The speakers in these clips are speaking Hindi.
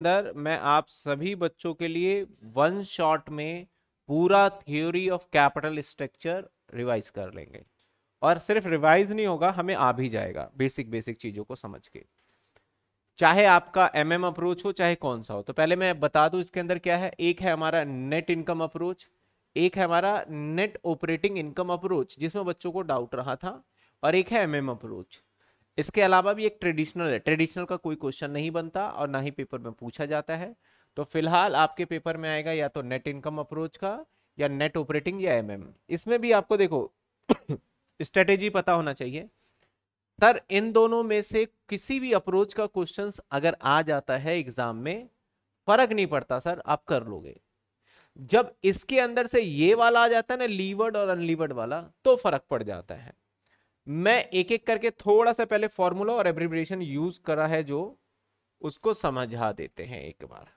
अंदर मैं आप सभी बच्चों के लिए वन शॉट में पूरा theory of capital structure revise कर लेंगे। और सिर्फ़ रिवाइज नहीं होगा, हमें आ भी जाएगा बेसिक बेसिक चीज़ों को समझ के। चाहे आपका एम एम अप्रोच हो, चाहे कौन सा हो तो पहले मैं बता दूँ इसके अंदर क्या है। एक है हमारा नेट इनकम अप्रोच एक है हमारा नेट ऑपरेटिंग इनकम अप्रोच जिसमें बच्चों को डाउट रहा था, और एक है एम अप्रोच इसके अलावा भी एक ट्रेडिशनल है। ट्रेडिशनल का कोई क्वेश्चन नहीं बनता और ना ही पेपर में पूछा जाता है। तो फ़िलहाल आपके पेपर में आएगा या तो नेट इनकम अप्रोच का या नेट ऑपरेटिंग या एमएम। इसमें भी आपको देखो, स्ट्रेटेजी पता होना चाहिए। सर, इन दोनों में से किसी भी अप्रोच का क्वेश्चंस अगर आ जाता है एग्ज़ाम में, फ़र्क नहीं पड़ता सर, आप कर लोगे। जब इसके अंदर से ये वाला आ जाता है ना, लीवर्ड और अनलीवर्ड वाला तो फ़र्क पड़ जाता है। मैं एक एक करके थोड़ा सा पहले फॉर्मूला और एब्रिब्रेशन यूज़ करा है जो उसको समझा देते हैं एक बार।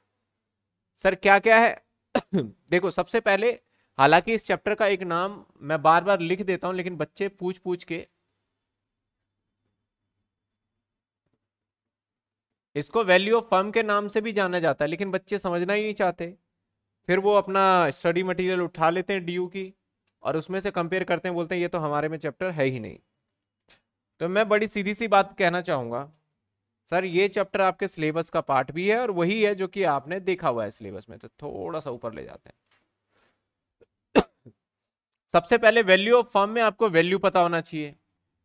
सर क्या क्या है? देखो, सबसे पहले, हालाँकि इस चैप्टर का एक नाम मैं बार बार लिख देता हूँ, लेकिन बच्चे पूछ पूछ के इसको वैल्यू ऑफ़ फर्म के नाम से भी जाना जाता है, लेकिन बच्चे समझना ही नहीं चाहते। फिर वो अपना स्टडी मटेरियल उठा लेते हैं DU की और उसमें से कंपेयर करते हैं, बोलते हैं, ये तो हमारे में चैप्टर है ही नहीं। तो मैं बड़ी सीधी सी बात कहना चाहूँगा। सर, ये चैप्टर आपके सिलेबस का पार्ट भी है और वही है जो कि आपने देखा हुआ है सिलेबस में तो थोड़ा सा ऊपर ले जाते हैं। सबसे पहले वैल्यू ऑफ़ फर्म में आपको वैल्यू पता होना चाहिए।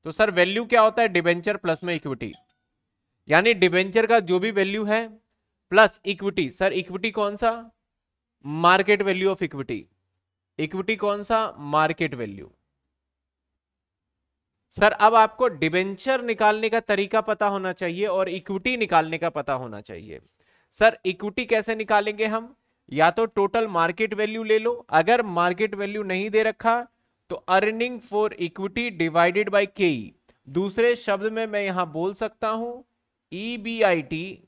तो सर वैल्यू क्या होता है? डिबेंचर प्लस में इक्विटी यानी डिबेंचर का जो भी वैल्यू है प्लस इक्विटी सर इक्विटी कौन सा? Market value of equity equity कौन सा? मार्केट वैल्यू सर, अब आपको डिबेंचर निकालने का तरीका पता होना चाहिए और इक्विटी निकालने का पता होना चाहिए। सर, इक्विटी कैसे निकालेंगे हम? या तो टोटल मार्केट वैल्यू ले लो। अगर मार्केट वैल्यू नहीं दे रखा तो earning for equity divided by K दूसरे शब्द में मैं यहाँ बोल सकता हूँ ईबीआईटी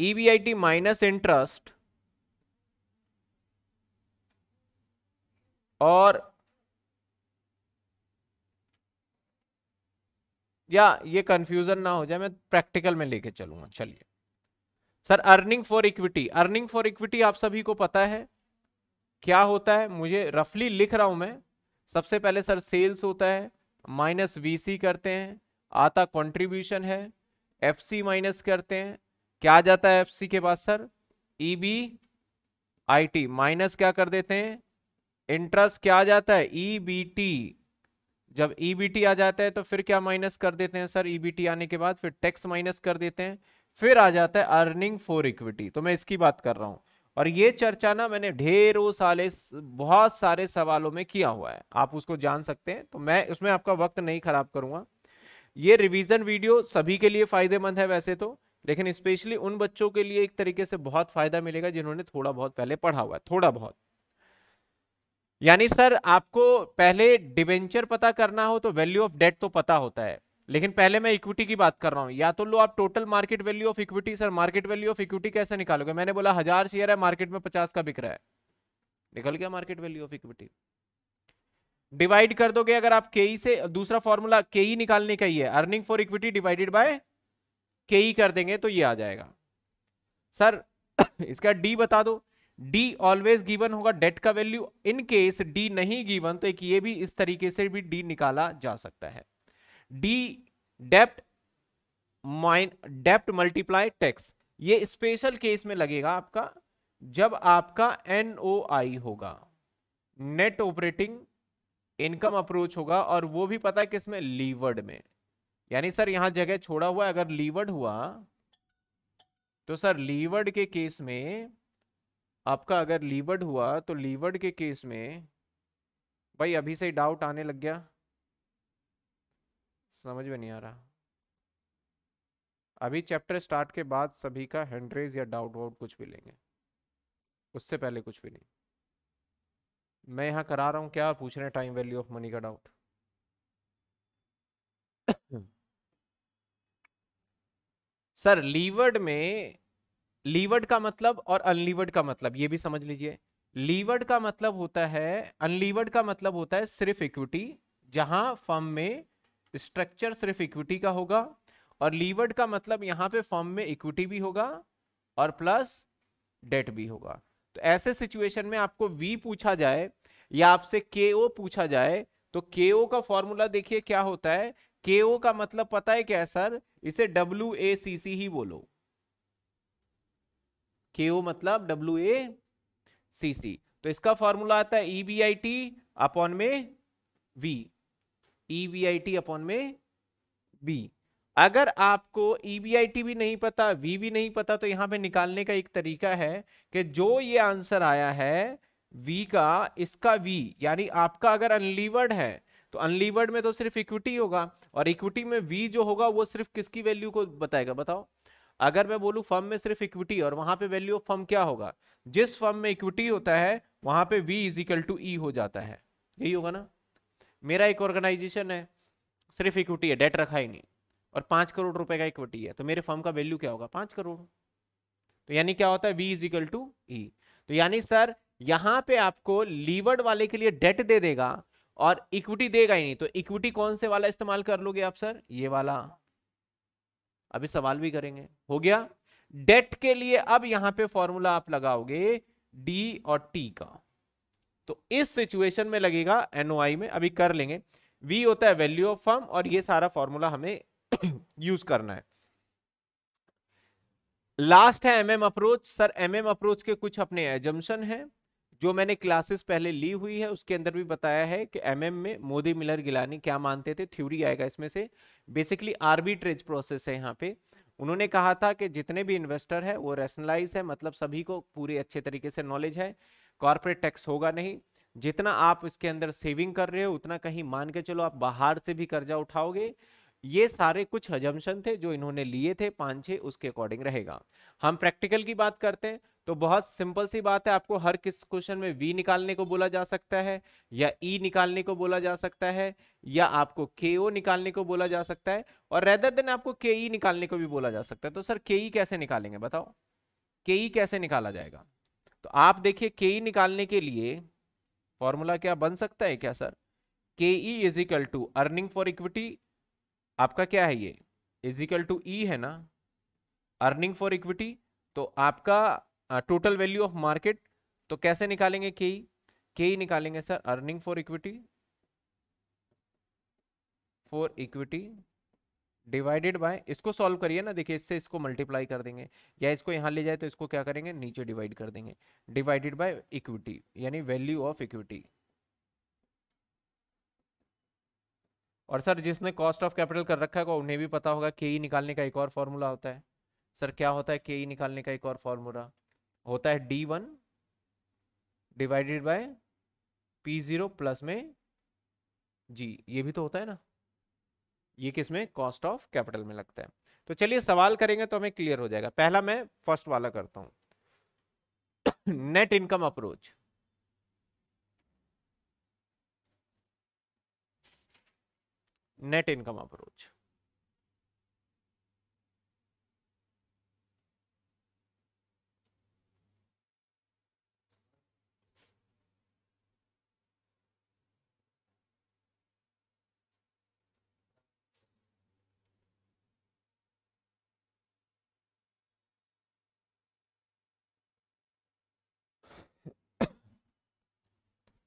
ईबीआईटी माइनस इंटरेस्ट और या ये कंफ्यूजन ना हो जाए, मैं प्रैक्टिकल में लेके चलूँगा। चलिए। Sir earning for equity earning for equity आप सभी को पता है। क्या होता है? मुझे रफली लिख रहा हूँ मैं। सबसे पहले सर सेल्स होता है। माइनस वीसी करते हैं। आता कंट्रीब्यूशन है। एफसी माइनस करते हैं। क्या आ जाता है एफसी के बाद sir? E B I T minus क्या कर देते हैं? इंटरेस्ट क्या आ जाता है? ई बी टी जब ई बी टी आ जाता है तो फिर क्या माइनस कर देते हैं, सर? ई बी टी आने के बाद फिर टैक्स माइनस कर देते हैं। फिर आ जाता है अर्निंग फॉर इक्विटी तो मैं इसकी बात कर रहा हूँ। और ये चर्चा ना मैंने ढेरों साले, बहुत सारे सवालों में किया हुआ है। आप उसको जान सकते हैं। तो मैं उसमें आपका वक्त नहीं खराब करूँगा। ये रिवीजन वीडियो सभी के लिए फ़ायदेमंद है वैसे तो। लेकिन स्पेशली उन बच्चों के लिए एक तरीके से बहुत फ़ायदा मिलेगा जिन्होंने थोड़ा बहुत पहले पढ़ा हुआ है थोड़ा बहुत यानी सर, आपको पहले डिवेंचर पता करना हो तो वैल्यू ऑफ़ डेट तो पता होता है, लेकिन पहले मैं इक्विटी की बात कर रहा हूँ। या तो लो, आप total market value of equity sir market value of equity कैसे निकालोगे? मैंने बोला हज़ार शेयर है मार्केट में पचास का बिक रहा है। निकल गया market value of equity divide कर दोगे अगर आप के से, दूसरा फॉर्मूला के निकालने का ही है। Earning for equity divided by K E कर देंगे तो ये आ जाएगा। सर, इसका डी बता दो। डी ऑलवेज गिवन होगा डेट का वैल्यू इन केस डी नहीं गिवन तो एक ये भी इस तरीके से भी डी निकाला जा सकता है। डी डेप्ट माइन डेप्ट मल्टीप्लाई टैक्स ये स्पेशल केस में लगेगा आपका, जब आपका एन ओ आई होगा। नेट ऑपरेटिंग इनकम अप्रोच होगा और वो भी पता है किसमें? लीवर्ड में। यानी सर यहाँ जगह छोड़ा हुआ अगर लीवर्ड हुआ तो सर लीवर्ड के केस में आपका अगर लीवर्ड हुआ तो लीवर्ड के केस में भाई अभी से डाउट आने लग गया। समझ में नहीं आ रहा। अभी चैप्टर स्टार्ट के बाद सभी का हैंड्रेज या डाउट वाउट कुछ भी लेंगे। उससे पहले कुछ भी नहीं। मैं यहाँ करा रहा हूँ क्या पूछ रहे हैं टाइम वैल्यू ऑफ़ मनी का डाउट सर, लीवर्ड में, लीवर्ड का मतलब और अनलीवर्ड का मतलब ये भी समझ लीजिए। लीवर्ड का मतलब होता है, अनलीवर्ड का मतलब होता है सिर्फ़ इक्विटी, जहाँ फर्म में स्ट्रक्चर सिर्फ़ इक्विटी का होगा, और लीवर्ड का मतलब यहाँ पे फर्म में इक्विटी भी होगा और प्लस डेट भी होगा। तो ऐसे सिचुएशन में आपको वी पूछा जाए या आपसे के पूछा जाए तो के का फॉर्मूला देखिए क्या होता है के ओ का मतलब पता है क्या सर? इसे डब्ल्यू ए सी सी ही बोलो। के ओ मतलब डब्ल्यू ए सी सी तो इसका फॉर्मूला आता है ईबी आई टी अपॉन में V EB I T upon में वी अगर आपको ईबीआईटी भी नहीं पता वी भी नहीं पता तो यहाँ पे निकालने का एक तरीका है कि जो ये आंसर आया है वी का, इसका वी यानी आपका अगर अनलीवर्ड है तो अनलीवर्ड में तो सिर्फ़ इक्विटी होगा और इक्विटी में वी जो होगा वो सिर्फ़ किसकी वैल्यू को बताएगा, बताओ? अगर मैं बोलूँ फर्म में सिर्फ़ इक्विटी और वहाँ पे वैल्यू ऑफ़ फर्म क्या होगा? जिस फर्म में इक्विटी होता है, वहाँ पे V is equal to E हो जाता है। यही होगा ना? मेरा एक ऑर्गेनाइजेशन है, सिर्फ़ इक्विटी है डेट रखा ही नहीं। और पाँच करोड़ रुपए का इक्विटी है तो मेरे फर्म का वैल्यू क्या होगा? पाँच करोड़। तो यानी क्या होता है? V is equal to E तो यानी सर, यहाँ पे आपको लीवर्ड वाले के लिए डेट दे देगा और इक्विटी देगा ही नहीं। तो इक्विटी कौन से वाला इस्तेमाल कर लोगे आप सर ये वाला। अभी सवाल भी करेंगे। हो गया। डेट के लिए अब यहाँ पे फॉर्मूला आप लगाओगे डी और टी का। तो इस सिचुएशन में लगेगा एनओआई में, अभी कर लेंगे। वी होता है वैल्यू ऑफ़ फर्म और ये सारा फॉर्मूला हमें यूज़ करना है। लास्ट है MM approach sir MM approach के कुछ अपने एजम्पन हैं। जो मैंने क्लासेस पहले ली हुई है, उसके अंदर भी बताया है कि एमएम में मोदी मिलर गिलानी क्या मानते थे? थ्योरी आएगा इसमें से। बेसिकली आर्बिट्रेज प्रोसेस है यहाँ पे। उन्होंने कहा था कि जितने भी इन्वेस्टर है, वो रेशनलाइज है मतलब सभी को पूरे अच्छे तरीके से नॉलेज है। कॉरपोरेट टैक्स होगा नहीं। जितना आप इसके अंदर सेविंग कर रहे हो, उतना कहीं मान के चलो आप बाहर से भी कर्जा उठाओगे। ये सारे कुछ हजमशन थे जो इन्होंने लिए थे, पाँच छह, उसके अकॉर्डिंग रहेगा। हम प्रैक्टिकल की बात करते हैं। तो बहुत सिंपल सी बात है, आपको हर किस क्वेश्चन में वी निकालने को बोला जा सकता है, या ई e निकालने को बोला जा सकता है, या आपको के ओ निकालने को बोला जा सकता है, और रेदर देन आपको के ई e निकालने को भी बोला जा सकता है। तो सर के ई e कैसे निकालेंगे बताओ? के ई कैसे निकाला जाएगा? तो आप देखिए के ई निकालने के लिए फॉर्मूला क्या बन सकता है क्या, sir? K E is equal to earning for equity आपका क्या है ये? इजिकल टू ई है ना? अर्निंग फॉर इक्विटी तो आपका टोटल वैल्यू ऑफ़ मार्केट तो कैसे निकालेंगे के ई के ई निकालेंगे sir earning for equity for equity divided by इसको सॉल्व करिए ना, देखिए इससे इसको मल्टीप्लाई कर देंगे। या इसको यहाँ ले जाए तो इसको क्या करेंगे? नीचे डिवाइड कर देंगे। डिवाइडेड बाय इक्विटी यानी वैल्यू ऑफ़ इक्विटी और सर जिसने कॉस्ट ऑफ़ कैपिटल कर रखा है उन्हें भी पता होगा के ई निकालने का एक और फॉर्मूला होता है। सर क्या होता है के ई निकालने का एक और फॉर्मूला होता है D one divided by P zero plus में जी ये भी तो होता है ना? ये किसमें? कॉस्ट ऑफ़ कैपिटल में लगता है। तो चलिए सवाल करेंगे तो हमें क्लियर हो जाएगा। पहला मैं फ़र्स्ट वाला करता हूँ। Net income approach net income approach.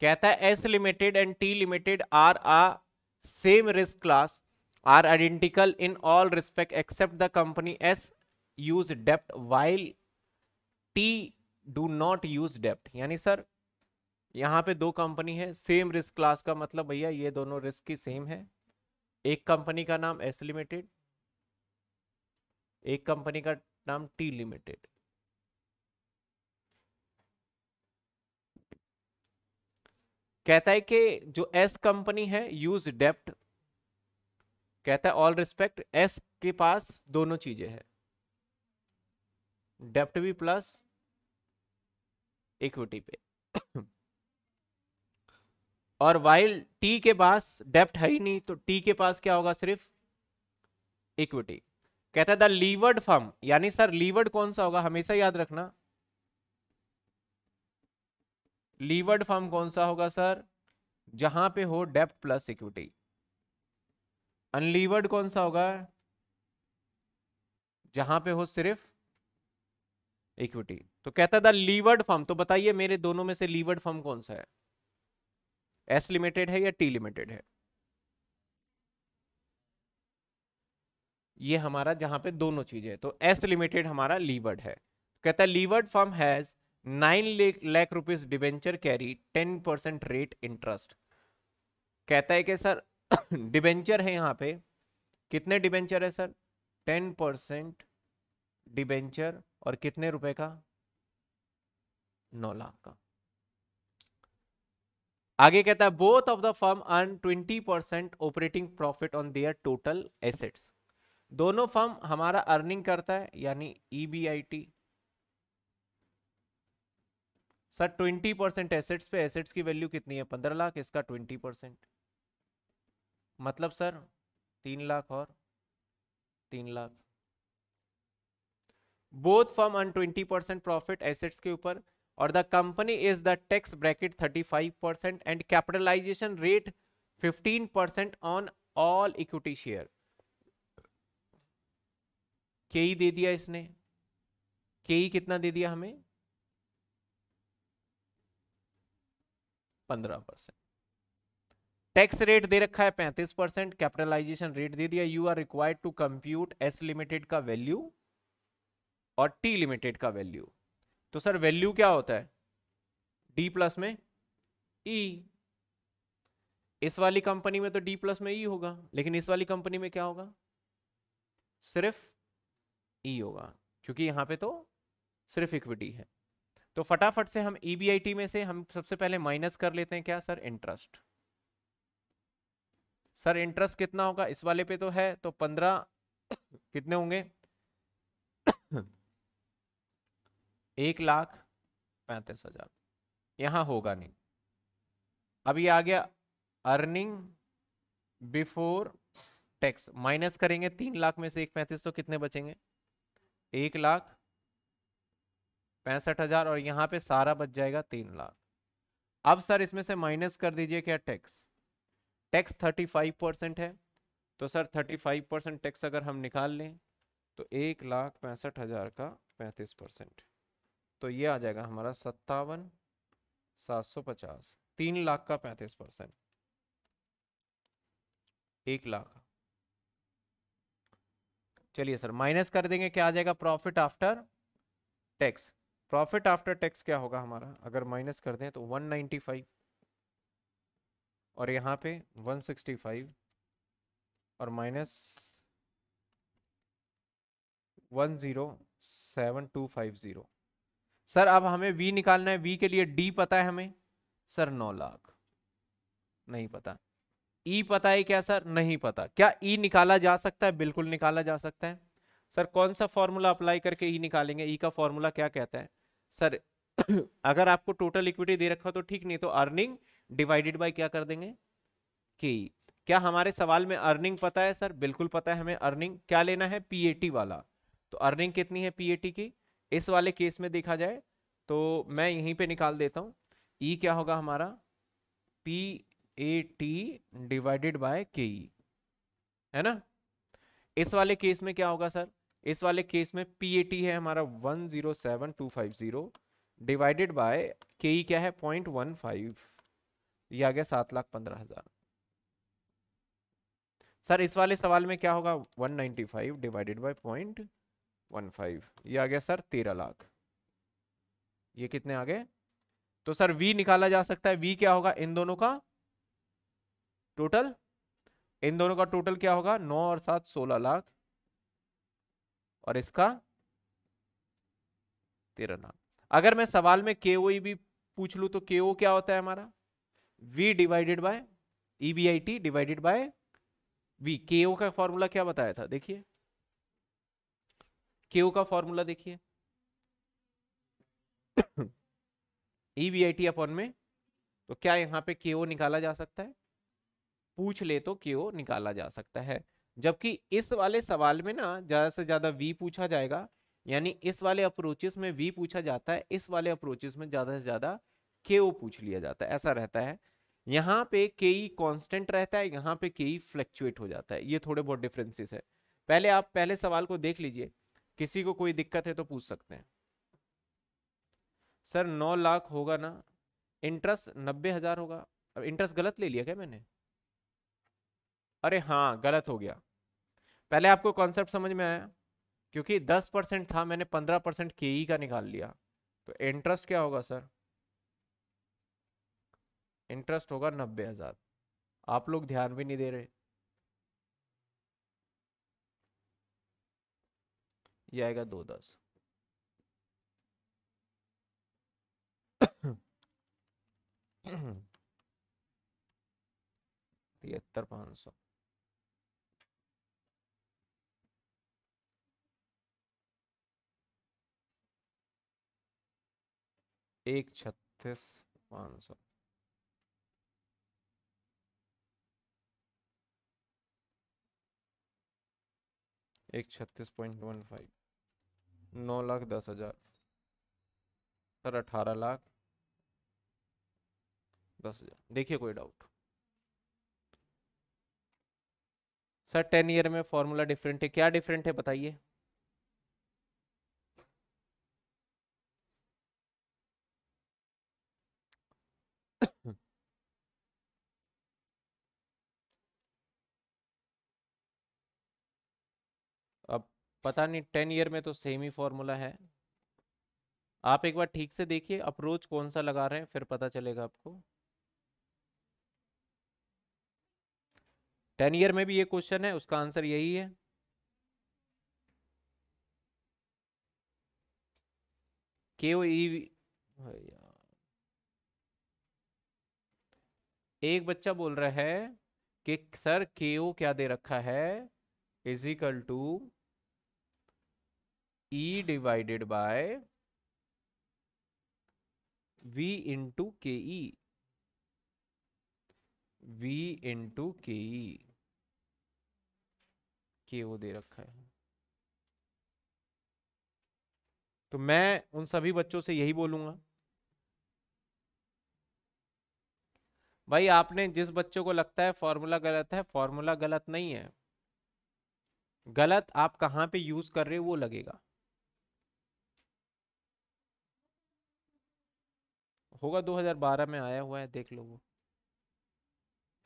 कहता है S limited and T limited are uh same risk class are identical in all respect accept the company S use dept while T do not use डेप्ट यानी सर, यहाँ पे दो कंपनी है सेम रिस्क क्लास का मतलब भैया ये दोनों रिस्क की सेम है। एक कंपनी का नाम एस लिमिटेड एक कंपनी का नाम टी लिमिटेड कहता है कि जो एस कंपनी है यूज़ डेप्ट कहता है ऑल रिस्पेक्ट एस के पास दोनों चीज़ें हैं। डेप्ट भी प्लस इक्विटी पे। और वाइल टी के पास डेप्ट है ही नहीं तो टी के पास क्या होगा सिर्फ़? इक्विटी कहता है द लीवर्ड फर्म यानी सर लीवर्ड कौन सा होगा? हमेशा याद रखना लीवर्ड फर्म कौन सा होगा सर? जहाँ पे हो डेप्ट प्लस इक्विटी। अनलीवर्ड कौन सा होगा? जहाँ पे हो सिर्फ़ इक्विटी। तो कहता था लीवर्ड फॉर्म तो बताइए मेरे दोनों में से लीवर्ड फॉर्म कौन सा है? एस लिमिटेड है या टी लिमिटेड है? ये हमारा जहाँ पे दोनों चीज़ें तो एस लिमिटेड हमारा लीवर्ड है। कहता है levered firm has nine lakh rupees debenture carry, ten percent rate interest. कहता है कि सर डिवेंचर है यहाँ पे। कितने डिबेंचर है सर? टेन परसेंट डिबेंचर और कितने रुपए का? नौ लाख का। आगे कहता है both of the firm earn twenty percent operating profit on their total assets दोनों फर्म हमारा अर्निंग करता है, यानी EBIT e sir twenty percent assets पे एसेट्स की वैल्यू कितनी है? पंद्रह लाख, इसका ट्वेंटी परसेंट मतलब सर, तीन लाख और तीन lakh. Both firm earn twenty percent profit assets के ऊपर और the company is the tax bracket thirty five percent and capitalization rate fifteen percent on all equity share के ही दे दिया इसने. के ही कितना दे दिया हमें? पंद्रह परसेंट। टैक्स रेट दे रखा है पैंतीस परसेंट कैपिटलाइजेशन रेट दे दिया। You are required to compute S limited का वैल्यू और टी लिमिटेड का वैल्यू तो सर वैल्यू क्या होता है? डी प्लस में ई e. इस वाली कंपनी में तो डी प्लस में ई e होगा, लेकिन इस वाली कंपनी में क्या होगा? सिर्फ़ ई e होगा, क्योंकि यहाँ पे तो सिर्फ़ इक्विटी है। तो फटाफट से हम ईबीआईटी में से हम सबसे पहले माइनस कर लेते हैं क्या? सर इंटरेस्ट सर इंटरेस्ट कितना होगा? इस वाले पे तो है तो पंद्रह कितने होंगे? एक लाख पैंतीस हज़ार। यहाँ होगा नहीं। अब ये आ गया अर्निंग बिफोर टैक्स माइनस करेंगे, तीन लाख में से एक पैंतीस तो कितने बचेंगे? एक लाख पैंसठ हज़ार और यहाँ पे सारा बच जाएगा तीन लाख। अब सर इसमें से माइनस कर दीजिए क्या tax? Tax thirty five percent है। तो sir thirty five percent tax अगर हम निकाल लें तो एक लाख पैंसठ हज़ार का पैंतीस परसेंट। तो ये आ जाएगा हमारा सत्तावन, सात सौ पचास। तीन लाख का पैंतीस परसेंट। एक लाख। चलिए सर, माइनस कर देंगे, क्या आ जाएगा profit after tax? Profit after tax क्या होगा हमारा? अगर माइनस कर दें तो 195 और यहाँ पे 165 और minus one zero seven two five zero sir, अब हमें वी निकालना है। वी के लिए डी पता है हमें? सर, नौ लाख। नहीं पता। ई e पता है क्या, सर? नहीं पता। क्या ई e निकाला जा सकता है? बिल्कुल निकाला जा सकता है। सर, कौन सा फॉर्मूला अप्लाई करके ई e निकालेंगे? ई का फॉर्मूला क्या कहता है? सर, अगर आपको टोटल इक्विटी दे रखा हो तो ठीक, नहीं तो अर्निंग डिवाइडेड बाय क्या कर देंगे? के क्या हमारे सवाल में अर्निंग पता है सर? बिल्कुल पता है हमें अर्निंग क्या लेना है? पीएटी वाला। तो अर्निंग कितनी है पीएटी की? इस वाले केस में देखा जाए तो मैं यहीं पे निकाल देता हूँ। ई e क्या होगा हमारा? P A T divided by K E है ना? इस वाले केस में क्या होगा सर? इस वाले केस में पी ए टी है हमारा one zero seven two five zero divided by K E क्या है? पॉइंट वन फाइव ये आ गया सात लाख पंद्रह हज़ार। सर, इस वाले सवाल में क्या होगा? One ninety five divided by point one five ये आ गया सर तेरह लाख। ये कितने आ गए? तो सर, v निकाला जा सकता है। V क्या होगा? इन दोनों का टोटल इन दोनों का टोटल क्या होगा? नौ और सात सोलह लाख। और इसका तेरह लाख अगर मैं सवाल में के ओ भी पूछ लू तो के ओ क्या होता है हमारा? V divided by EBIT divided by v के का फॉर्मूला क्या बताया था? देखिए। के ओ का फॉर्मूला देखिए। ईवीआईटी अपॉन में तो क्या यहाँ पे के ओ निकाला जा सकता है? पूछ ले तो के ओ निकाला जा सकता है। जबकि इस वाले सवाल में ना ज़्यादा से ज़्यादा वी पूछा जाएगा, यानी इस वाले अप्रोचेस में वी पूछा जाता है, इस वाले अप्रोचेस में ज़्यादा से ज़्यादा के ओ पूछ लिया जाता है, ऐसा रहता है। यहाँ पे के ई कॉन्स्टेंट रहता है, यहाँ पे के ई फ्लक्चुएट हो जाता है, ये थोड़े बहुत डिफरेंसेस है। पहले आप, पहले सवाल को देख लीजिए, किसी को कोई दिक्कत है तो पूछ सकते हैं। सर, नौ लाख होगा ना इंटरेस्ट नब्बे हज़ार होगा, अब इंटरेस्ट गलत ले लिया क्या मैंने? अरे हाँ गलत हो गया। पहले आपको कॉन्सेप्ट समझ में आया? क्योंकि दस परसेंट था, मैंने पंद्रह परसेंट के ई का निकाल लिया। तो इंटरेस्ट क्या होगा सर इंटरेस्ट होगा नब्बे हज़ार। आप लोग ध्यान भी नहीं दे रहे। ये आएगा दो दस। तिहत्तर पाँच सौ। एक छत्तीस पाँच सौ। एक छत्तीस पॉइंट वन फाइव। नौ लाख दस हज़ार। सर, अठारह लाख दस हज़ार। देखिए कोई डाउट सर टेन ईयर में फॉर्मूला डिफरेंट है। क्या डिफरेंट है, बताइए अब पता नहीं टेन ईयर में तो सेम ही फॉर्मूला है। आप एक बार ठीक से देखिए अप्रोच कौन सा लगा रहे हैं, फिर पता चलेगा आपको। टेन ईयर में भी ये क्वेश्चन है, उसका आंसर यही है। के ओ ई एक बच्चा बोल रहा है कि, सर के ओ क्या दे रखा है? Is equal to E divided by V into K E V into K ई के ओ दे रखा है। तो मैं उन सभी बच्चों से यही बोलूँगा। भाई, आपने जिस बच्चों को लगता है फॉर्मूला गलत है, फॉर्मूला गलत नहीं है। गलत आप कहाँ पे यूज़ कर रहे हो वो लगेगा। होगा 2012 में आया हुआ है, देख लो वो।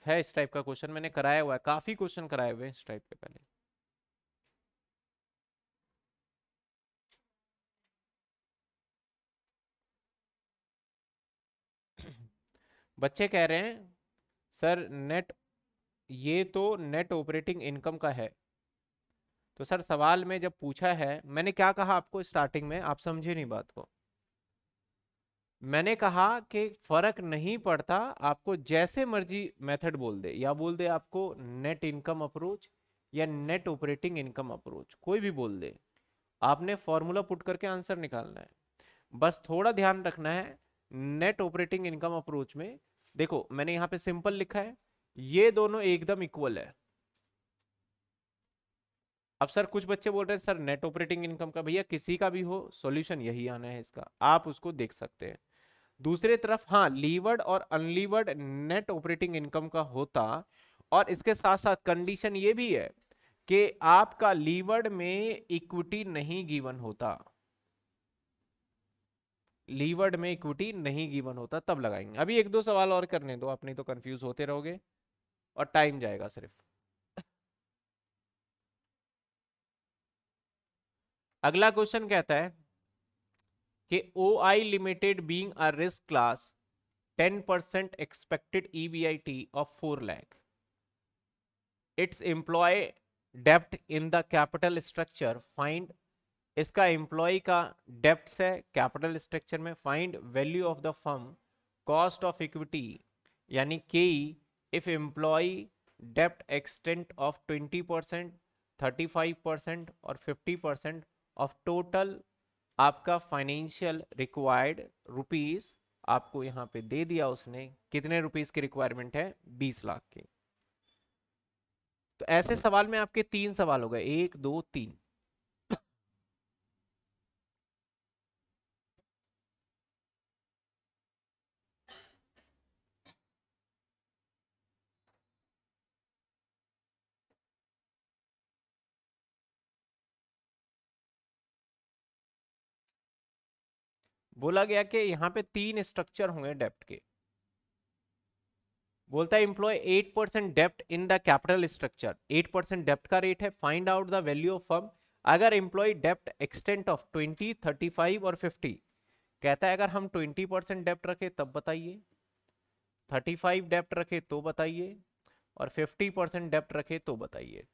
है इस टाइप का क्वेश्चन मैंने कराया हुआ है, काफ़ी क्वेश्चन कराए हुए हैं इस टाइप के पहले। बच्चे कह रहे हैं, सर नेट ये तो नेट ऑपरेटिंग इनकम का है। तो सर, सवाल में जब पूछा है, मैंने क्या कहा आपको स्टार्टिंग में? आप समझे नहीं बात को। मैंने कहा कि फ़र्क नहीं पड़ता, आपको जैसे मर्ज़ी मेथड बोल दे, या बोल दे आपको नेट इनकम अप्रोच या नेट ऑपरेटिंग इनकम अप्रोच, कोई भी बोल दे। आपने फॉर्मूला पुट करके आंसर निकालना है। बस थोड़ा ध्यान रखना है, नेट ऑपरेटिंग इनकम अप्रोच में, देखो, मैंने यहाँ पे सिंपल लिखा है, ये दोनों एकदम इक्वल है। अब सर, कुछ बच्चे बोल रहे हैं, सर, नेट ऑपरेटिंग इनकम का भैया किसी का भी हो, सॉल्यूशन यही आना है इसका, आप उसको देख सकते हैं। दूसरे तरफ़ हाँ लीवर्ड और अनलीवर्ड नेट ऑपरेटिंग इनकम का होता और इसके साथ साथ कंडीशन ये भी है कि आपका लीवर्ड में इक्विटी नहीं गिवन होता। लीवर्ड में इक्विटी नहीं गिवन होता, तब लगाएँगे। अभी एक दो सवाल और करने दो, आप नहीं तो कंफ्यूज होते रहोगे और टाइम जाएगा सिर्फ़। अगला क्वेश्चन कहता है कि O I limited being a risk class 10 percent expected EBIT of four lakh its employ dept in the capital structure find इसका एम्प्लॉय का डेप्ट है कैपिटल स्ट्रक्चर में find value of the firm cost of equity यानी के if employ dept extent of 20 percent thirty five percent और 50 परसेंट ऑफ़ टोटल आपका फाइनेंशियल रिक्वायर्ड रुपीस आपको यहाँ पे दे दिया उसने। कितने रुपीस की रिक्वायरमेंट है? 20 लाख की। तो ऐसे सवाल में आपके तीन सवाल हो गए। एक, दो, तीन। बोला गया कि यहाँ पे तीन स्ट्रक्चर होंगे डेप्ट के। बोलता है इंप्लॉय एट परसेंट डेप्ट in the capital structure eight percent डेप्ट का रेट है। Find out the value of firm अगर एम्प्लॉय डेप्ट extent of twenty thirty five और फिफ्टी कहता है अगर हम ट्वेंटी परसेंट डेप्ट रखे, तब बताइए। थर्टी फाइव डेप्ट रखे तो बताइए। और फिफ्टी परसेंट डेप्ट रखे तो बताइए।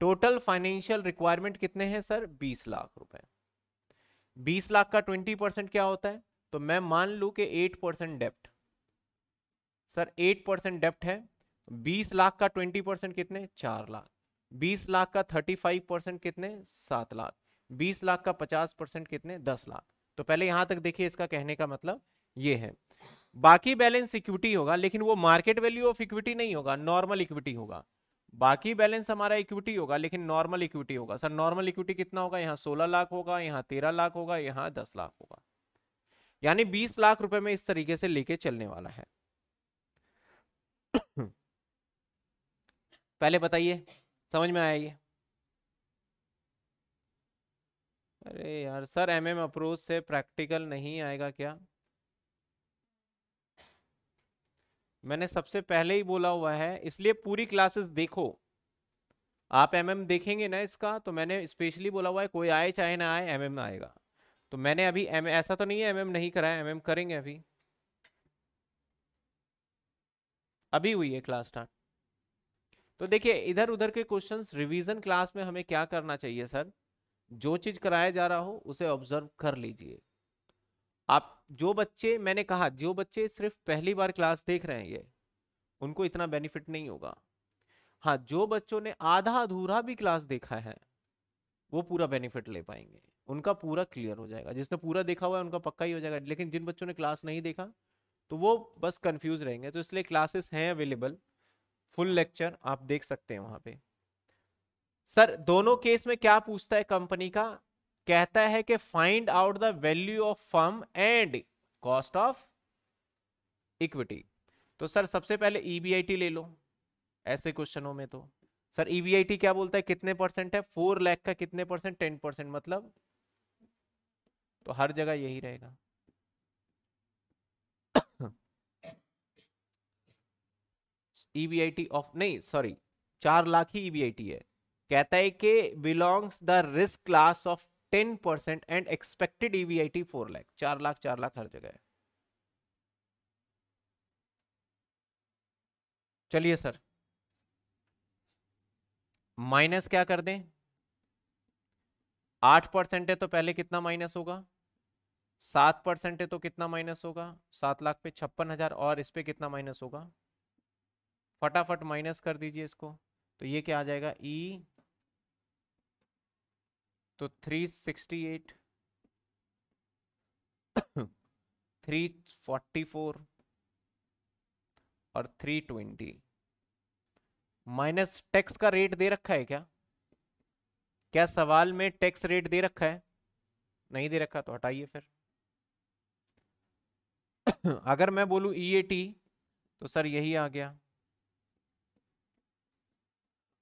टोटल फाइनेंशियल रिक्वायरमेंट कितने हैं सर बीस लाख रुपए। बीस लाख का ट्वेंटी परसेंट क्या होता है? तो मैं मान लू कि एट परसेंट डेप्ट सर, एट परसेंट डेप्ट है, बीस लाख का ट्वेंटी परसेंट कितने? चार लाख। बीस लाख का थर्टी फाइव परसेंट कितने? सात लाख। बीस लाख का पचास परसेंट कितने? दस लाख। तो पहले यहाँ तक देखिए इसका कहने का मतलब ये है। बाकी बैलेंस इक्विटी होगा, लेकिन वो मार्केट वैल्यू ऑफ़ इक्विटी नहीं होगा, नॉर्मल इक्विटी होगा। बाकी बैलेंस हमारा इक्विटी होगा, लेकिन नॉर्मल इक्विटी होगा। सर, नॉर्मल इक्विटी कितना होगा? यहाँ सोलह लाख होगा, यहाँ तेरह लाख होगा, यहाँ दस लाख होगा। यानी बीस लाख रुपए में इस तरीके से लेके चलने वाला है। पहले बताइए, समझ में आया ये? अरे यार, सर एमएम अप्रोच से प्रैक्टिकल नहीं आएगा क्या? मैंने सबसे पहले ही बोला हुआ है, इसलिए पूरी क्लासेस देखो। आप एमएम देखेंगे ना इसका तो मैंने स्पेशली बोला हुआ है, कोई आए चाहे ना आए एमएम आएगा। तो मैंने अभी एम ऐसा तो नहीं है एमएम नहीं कराया एमएम करेंगे अभी। अभी हुई है क्लास स्टार्ट। तो देखिए इधर उधर के क्वेश्चंस रिवीजन क्लास में हमें क्या करना चाहिए, सर? जो चीज़ कराया जा रहा हो, उसे ऑब्ज़र्व कर लीजिए। आप जो बच्चे, मैंने कहा, जो बच्चे सिर्फ़ पहली बार क्लास देख रहे हैं ये, उनको इतना बेनिफिट नहीं होगा। हाँ जो बच्चों ने आधा अधूरा भी क्लास देखा है, वो पूरा बेनिफिट ले पाएँगे। उनका पूरा क्लियर हो जाएगा। जिसने पूरा देखा हुआ है, उनका पक्का ही हो जाएगा। लेकिन जिन बच्चों ने क्लास नहीं देखा तो वो बस कंफ्यूज रहेंगे। तो इसलिए क्लासेस हैं अवेलेबल फुल लेक्चर आप देख सकते हैं वहाँ पे। सर, दोनों केस में क्या पूछता है कंपनी का? कहता है कि find out the value of firm and cost of equity तो सर, सबसे पहले ईबीआईटी e ले लो ऐसे क्वेश्चनों में तो। सर ईबीआईटी e क्या बोलता है? कितने परसेंट है? फोर लैख का कितने परसेंट टेन परसेंट मतलब? तो हर जगह यही रहेगा। ईबीआईटी e ऑफ़ नहीं सॉरी चार लाख ही ईबीआईटी है। कहता है कि belongs the risk class of ten percent and expected EBIT four lakh चार लाख चार लाख हर जगह चलिए सर। माइनस क्या कर दें? आठ परसेंट है तो पहले कितना माइनस होगा? सात परसेंट है तो कितना माइनस होगा? सात लाख पे छप्पन हज़ार और इस पे कितना माइनस होगा? फटाफट माइनस कर दीजिए इसको। तो ये क्या आ जाएगा? ई e तो three sixty eight three forty four और थ्री ट्वेंटी माइनस टैक्स का रेट दे रखा है क्या? क्या सवाल में टैक्स रेट दे रखा है? नहीं दे रखा तो हटाइए फिर। अगर मैं बोलू ईएटी e तो सर यही आ गया।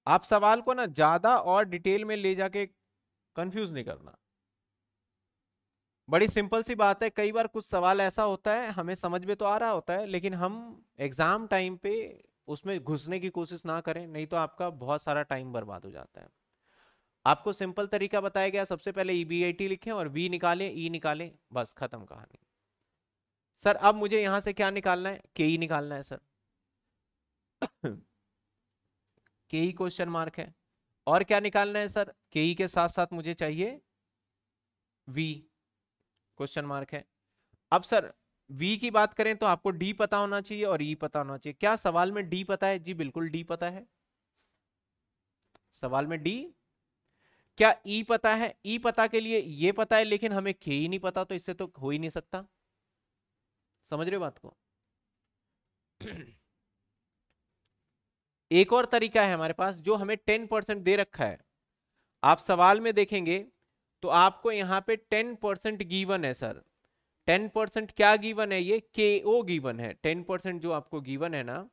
आप सवाल को ना ज़्यादा और डिटेल में ले जाके कंफ्यूज नहीं करना। बड़ी सिंपल सी बात है, कई बार कुछ सवाल ऐसा होता है, हमें समझ में तो आ रहा होता है, लेकिन हम एग्ज़ाम टाइम पे उसमें घुसने की कोशिश ना करें, नहीं तो आपका बहुत सारा टाइम बर्बाद हो जाता है। आपको सिंपल तरीका बताया गया, सबसे पहले ईबीआईटी e लिखें और वी निकालें ई e निकालें, बस खत्म कहानी। सर, अब मुझे यहाँ से क्या निकालना है? के ई निकालना है, सर। के ई क्वेश्चन मार्क है। और क्या निकालना है, सर? के ई के साथ साथ मुझे चाहिए वी क्वेश्चन मार्क है। अब सर वी की बात करें तो आपको डी पता होना चाहिए और ई पता होना चाहिए। क्या सवाल में डी पता है? जी, बिल्कुल डी पता है। सवाल में डी क्या ई पता है? ई पता के लिए ये पता है, लेकिन हमें के ही नहीं पता तो इससे तो हो ही नहीं सकता। समझ रहे हो बात को? एक और तरीका है हमारे पास जो हमें टेन परसेंट दे रखा है। आप सवाल में देखेंगे तो आपको यहाँ पे टेन परसेंट गीवन है, सर। टेन परसेंट क्या गीवन है ये? के ओ गीवन है। टेन परसेंट जो आपको गिवन है ना,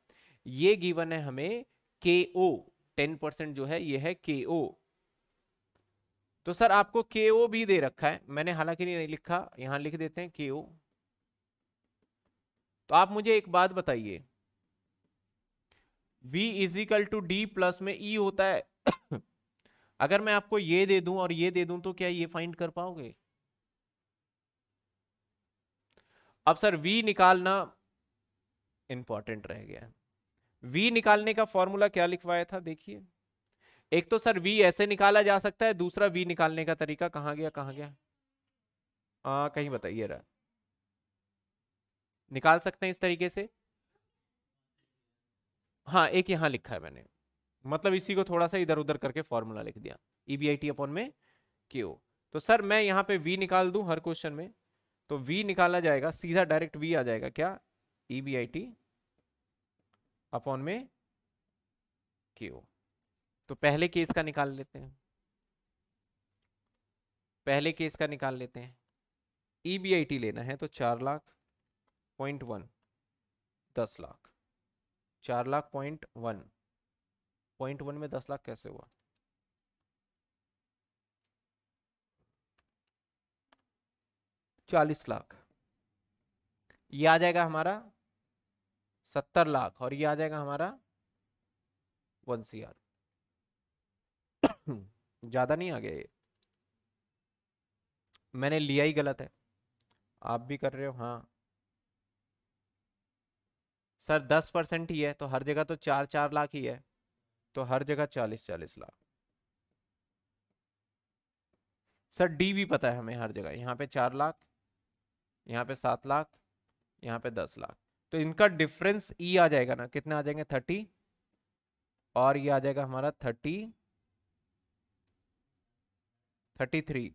ये गीवन है हमें के ओ टेन परसेंट जो है, ये है के ओ तो सर, आपको के ओ भी दे रखा है। मैंने हालाँकि नहीं लिखा, यहाँ लिख देते हैं के ओ तो आप मुझे एक बात बताइए V is equal to D plus में E होता है। अगर मैं आपको ये दे दूँ और ये दे दूँ तो क्या ये फाइंड कर पाओगे? अब सर V निकालना इंपॉर्टेंट रह गया। V निकालने का फॉर्मूला क्या लिखवाया था देखिए। एक तो सर V ऐसे निकाला जा सकता है दूसरा V निकालने का तरीका कहाँ गया कहाँ गया? आ, कहीं बताइए निकाल सकते हैं इस तरीके से। हाँ एक यहाँ लिखा है मैंने। मतलब इसी को थोड़ा सा इधर उधर करके फॉर्मूला लिख दिया। E B I T upon में क्यू तो सर, मैं यहाँ पे वी निकाल दूँ हर क्वेश्चन में तो वी निकाला जाएगा, सीधा डायरेक्ट वी आ जाएगा क्या? E B I T upon में क्यू तो पहले केस का निकाल लेते हैं। पहले केस का निकाल लेते हैं। ई बी आई टी लेना है तो चार लाख पॉइंट वन, दस लाख। चार lakh point one. Point one में दस लाख कैसे हुआ? चालीस लाख। ये आ जाएगा हमारा सत्तर लाख और ये आ जाएगा हमारा वन सी आर। ज़्यादा नहीं आ गया ये। मैंने लिया ही गलत है। आप भी कर रहे हो? हाँ। सर दस परसेंट ही है तो हर जगह तो चार चार लाख ही है। तो हर जगह चालीस चालीस लाख। सर डी भी पता है हमें हर जगह, यहाँ पे चार लाख, यहाँ पे सात लाख, यहाँ पे दस लाख। तो इनका डिफरेंस ई आ जाएगा ना, कितने आ जाएँगे? थर्टी। और ये आ जाएगा हमारा थर्टी थर्टी थ्री।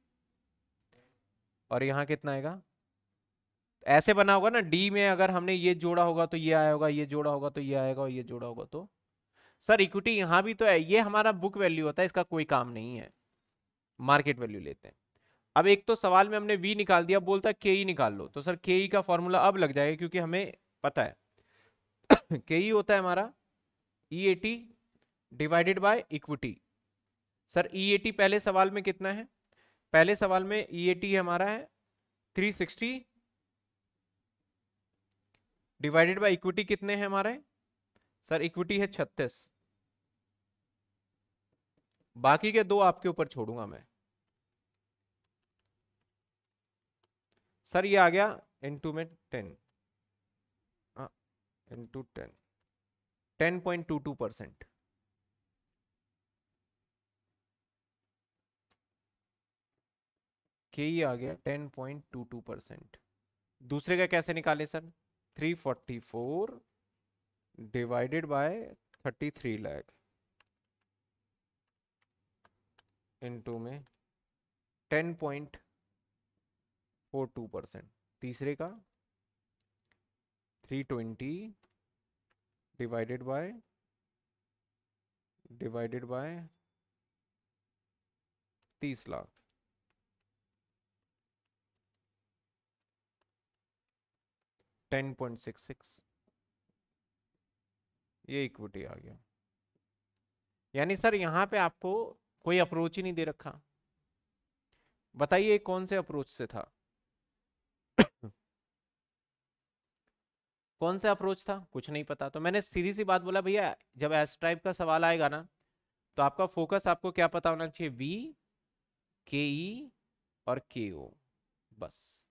और यहाँ कितना आएगा? ऐसे बना होगा ना डी में अगर हमने ये जोड़ा होगा तो ये आया होगा, ये जोड़ा होगा तो ये आएगा ये जोड़ा होगा तो। सर इक्विटी यहाँ भी तो है, ये हमारा बुक वैल्यू होता है, इसका कोई काम नहीं है। मार्केट वैल्यू लेते हैं। अब एक तो सवाल में हमने वी निकाल दिया, बोलता है के ई निकाल लो। तो सर के ई का फॉर्मूला अब लग जाएगा क्योंकि हमें पता है। के ई होता है हमारा E A T divided by equity sir E A T पहले सवाल में कितना है? पहले सवाल में ई ए टी हमारा है three sixty divided by equity कितने हैं हमारे? सर, इक्विटी है छत्तीस। बाकी के दो आपके ऊपर छोड़ूँगा मैं। सर, ये आ गया इनटू में ten into ten ten point two two percent के ही आ गया ten point two two percent दूसरे का कैसे निकाले, sir? 344 divided by 33 lakh into में 10.42 परसेंट तीसरे का 320 divided by divided by 30 lakh. 10.66 ये इक्विटी आ गया। यानी सर, यहाँ पे आपको कोई अप्रोच ही नहीं दे रखा। बताइए कौन से अप्रोच से था? कौन सा अप्रोच था? कुछ नहीं पता। तो मैंने सीधी सी बात बोला, भैया, जब एस टाइप का सवाल आएगा ना तो आपका फोकस आपको क्या पता होना चाहिए? वी के ई और के ओ बस।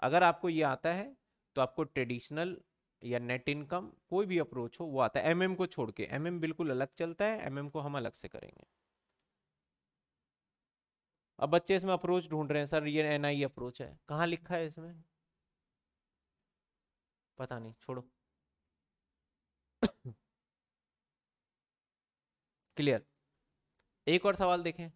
अगर आपको ये आता है तो आपको ट्रेडिशनल या नेट इनकम कोई भी अप्रोच हो, वो आता है। एमएम को छोड़ के, एमएम बिल्कुल अलग चलता है, एमएम को हम अलग से करेंगे। अब बच्चे इसमें अप्रोच ढूंढ रहे हैं, सर ये एनआई अप्रोच है। कहाँ लिखा है इसमें? पता नहीं, छोड़ो। क्लियर। एक और सवाल देखें।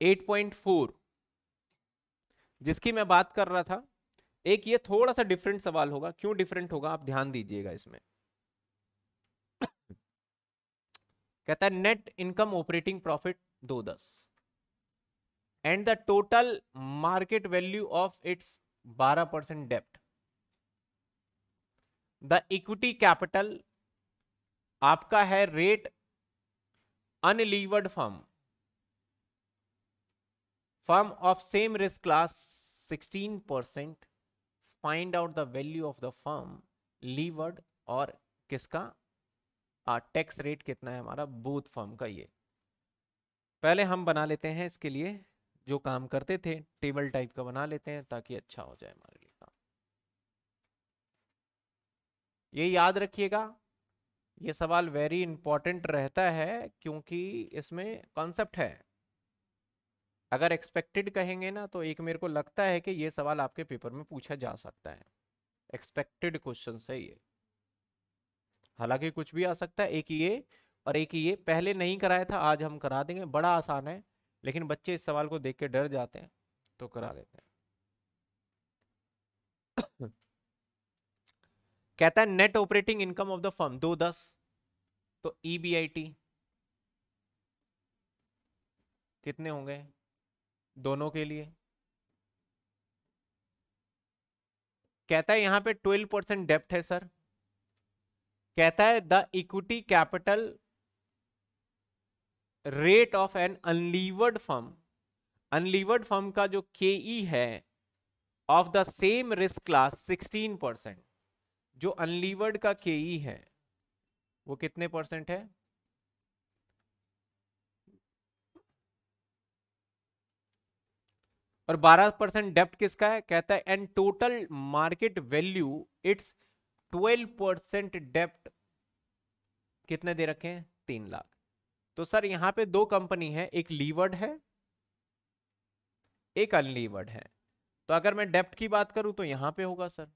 Eight point four. जिसकी मैं बात कर रहा था, एक ये थोड़ा सा डिफरेंट सवाल होगा। क्यों डिफरेंट होगा? आप ध्यान दीजिएगा इसमें। कहता है नेट इनकम ऑपरेटिंग प्रॉफिट दो दस। And the total market value of its बारह परसेंट डेप्ट द इक्विटी कैपिटल आपका है rate unlevered firm firm of same risk class 16 percent find out the value of the firm levered और किसका? टैक्स रेट कितना है हमारा? बूथ फर्म का ये। पहले हम बना लेते हैं इसके लिए, जो काम करते थे टेबल टाइप का बना लेते हैं ताकि अच्छा हो जाए हमारे लिए काम। ये याद रखिएगा, ये सवाल वेरी इंपॉर्टेंट रहता है क्योंकि इसमें कॉन्सेप्ट है। अगर एक्सपेक्टेड कहेंगे ना तो एक मेरे को लगता है कि ये सवाल आपके पेपर में पूछा जा सकता है। एक्सपेक्टेड क्वेश्चन है ये। हालाँकि कुछ भी आ सकता है, एक ये और एक ये, पहले नहीं कराया था, आज हम करा देंगे, बड़ा आसान है, लेकिन बच्चे इस सवाल को देख के डर जाते हैं तो करा देते हैं। कहता है net operating income of the firm दो दस तो ईबीआईटी e कितने होंगे? दोनों के लिए। कहता है यहाँ पे ट्वेल्व परसेंट डेप्ट है, सर। कहता है the equity capital rate of an unlevered firm unlevered firm का जो के ई है, of the same risk class 16 percent, जो अनलीवर्ड का के ई है, वो कितने परसेंट है? और 12 परसेंट डेप्ट किसका है? कहता है, and total market value, its 12 percent डेप्ट कितने दे रखे हैं? तीन लाख. तो सर, यहाँ पे दो कंपनी है, एक लीवर्ड है, एक अनलीवर्ड है। तो अगर मैं डेप्ट की बात करूँ तो यहाँ पे होगा सर,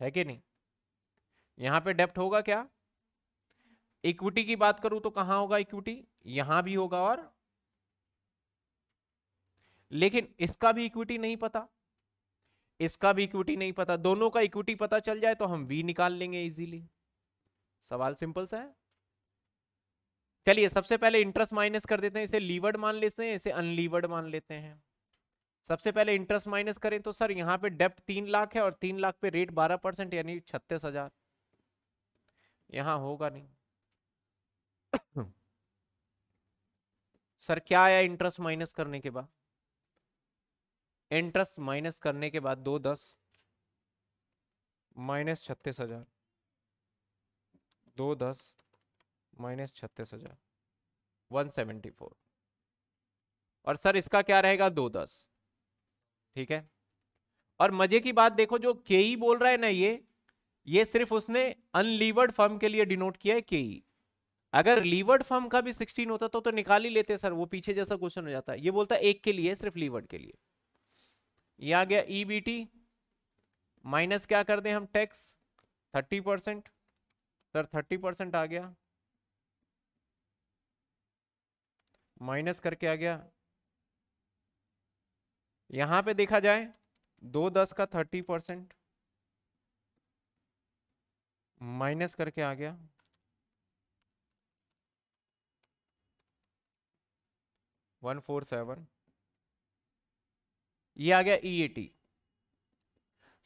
है कि नहीं? यहाँ पे डेप्ट होगा क्या? इक्विटी की बात करूँ तो कहाँ होगा इक्विटी? यहाँ भी होगा और लेकिन इसका भी इक्विटी नहीं पता। इसका भी इक्विटी नहीं पता। दोनों का इक्विटी पता चल जाए तो हम वी निकाल लेंगे इजीली सवाल सिंपल सा है। चलिए, सबसे पहले इंटरेस्ट माइनस कर देते हैं, इसे लीवर्ड मान लेते हैं, इसे अनलीवर्ड मान लेते हैं। सबसे पहले इंटरेस्ट माइनस करें तो सर, यहाँ पे डेप्ट तीन लाख है और तीन लाख पे रेट बारह परसेंट, यानी छत्तीस हज़ार। यहाँ होगा नहीं। सर, क्या आया इंटरेस्ट माइनस करने के बाद? इंटरेस्ट माइनस करने के बाद दो दस माइनस छत्तीस हज़ार। दो दस माइनस छत्तीस हज़ार। One seventy four. और सर इसका क्या रहेगा? दो दस। ठीक है? और मज़े की बात देखो जो के ई बोल रहा है ना ये ये सिर्फ़ उसने अनलीवर्ड फर्म के लिए डिनोट किया है के ई। अगर लीवर्ड फर्म का भी 16 होता तो, तो निकाल ही लेते सर वो पीछे जैसा क्वेश्चन हो जाता। है ये बोलता है एक के लिए सिर्फ़ लीवर्ड के लिए। ये आ गया ईबीटी e माइनस क्या कर दें हम टैक्स? 30 परसेंट। सर 30 परसेंट आ गया। माइनस करके आ गया। यहाँ पे देखा जाए, दो दस का थर्टी परसेंट। माइनस करके आ गया। One four seven. ये आ गया ई e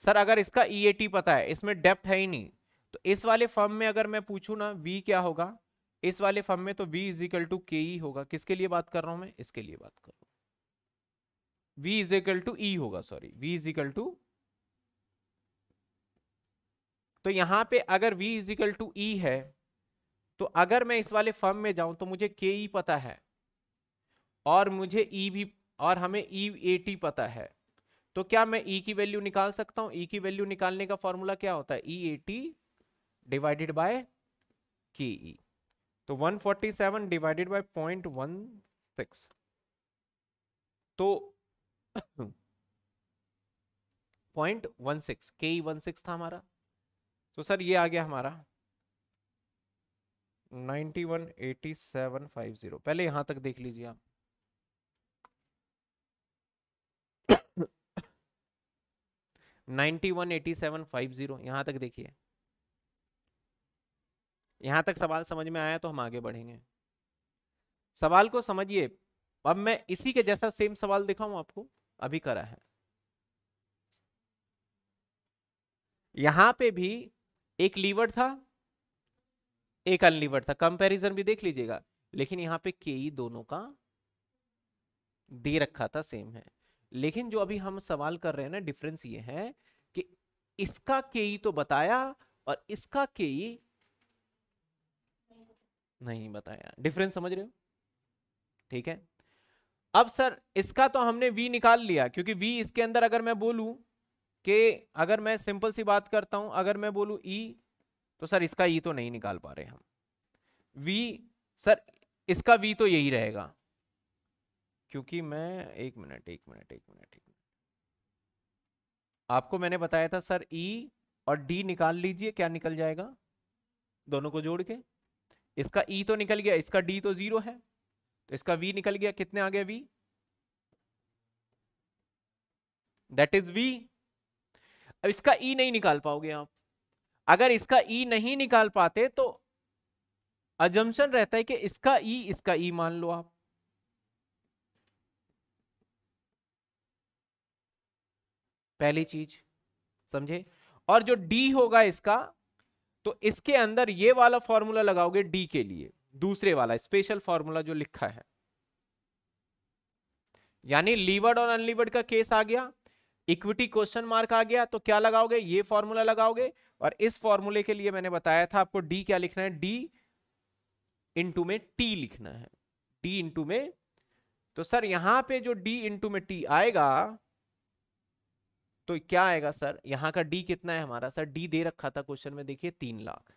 सर, अगर इसका ई e पता है, इसमें डेप्थ है ही नहीं तो इस वाले फॉर्म में अगर मैं पूछूँ ना वी क्या होगा? इस वाले फॉर्म में तो v इज़ इक्वल टू के ई होगा। किसके लिए बात कर रहा हूँ मैं? इसके लिए बात कर रहा हूँ। V is equal to E होगा sorry v is equal to तो यहाँ पे अगर v is equal to E है तो अगर मैं इस वाले फॉर्म में जाऊँ तो मुझे के ई पता है, और मुझे ई e भी और हमें ई ए टी पता है। तो क्या मैं ई e की वैल्यू निकाल सकता हूँ? ई e की वैल्यू निकालने का फॉर्मूला क्या होता है? E A T divided by K E तो 147 divided by point one six तो पॉइंट वन सिक्स के वन सिक्स था हमारा। तो सर ये आ गया हमारा। Ninety one eighty seven five zero पहले यहाँ तक देख लीजिए आप। Ninety one eighty seven five zero. यहाँ तक देखिए। यहाँ तक सवाल समझ में आया तो हम आगे बढ़ेंगे। सवाल को समझिए। अब मैं इसी के जैसा सेम सवाल दिखाऊँ आपको। अभी करा है। यहाँ पे भी एक लीवर था, एक अनलीवर्ड था। कंपैरिजन भी देख लीजिएगा। लेकिन यहाँ पे के ई दोनों का दे रखा था सेम है। लेकिन जो अभी हम सवाल कर रहे हैं ना डिफरेंस ये है कि इसका के ई तो बताया और इसका के ई नहीं बताया। डिफरेंस समझ रहे हो? ठीक है। अब सर, इसका तो हमने v निकाल लिया, क्योंकि v इसके अंदर अगर मैं बोलूँ कि अगर मैं सिंपल सी बात करता हूँ, अगर मैं बोलूँ e तो सर इसका ई तो नहीं निकाल पा रहे हम। V, सर, इसका v तो यही रहेगा। क्योंकि मैं एक मिनट एक मिनट एक मिनट एक मिनट। आपको मैंने बताया था सर e और डी निकाल लीजिए क्या निकल जाएगा? दोनों को जोड़ के। इसका ई e तो निकल गया इसका डी तो ज़ीरो है। तो इसका वी निकल गया कितने आ गया वी दैट इज़ वी अब इसका ई e नहीं निकाल पाओगे आप। अगर इसका ई e नहीं निकाल पाते तो अजम्पन रहता है कि इसका ई e, इसका ई e मान लो आप। पहली चीज़, समझे? और जो डी होगा इसका तो इसके अंदर ये वाला फॉर्मूला लगाओगे डी के लिए, दूसरे वाला स्पेशल फॉर्मूला जो लिखा है। यानी लीवर्ड और अनलीवर्ड का केस आ गया इक्विटी क्वेश्चन मार्क आ गया तो क्या लगाओगे? ये फॉर्मूला लगाओगे, और इस फॉर्मूले के लिए मैंने बताया था आपको डी क्या लिखना है? डी इंटू में टी लिखना है। डी इंटू में तो सर यहाँ पे जो डी इंटू में टी आएगा तो क्या आएगा सर? यहाँ का डी कितना है हमारा? सर डी दे रखा था क्वेश्चन में, देखिए, तीन लाख।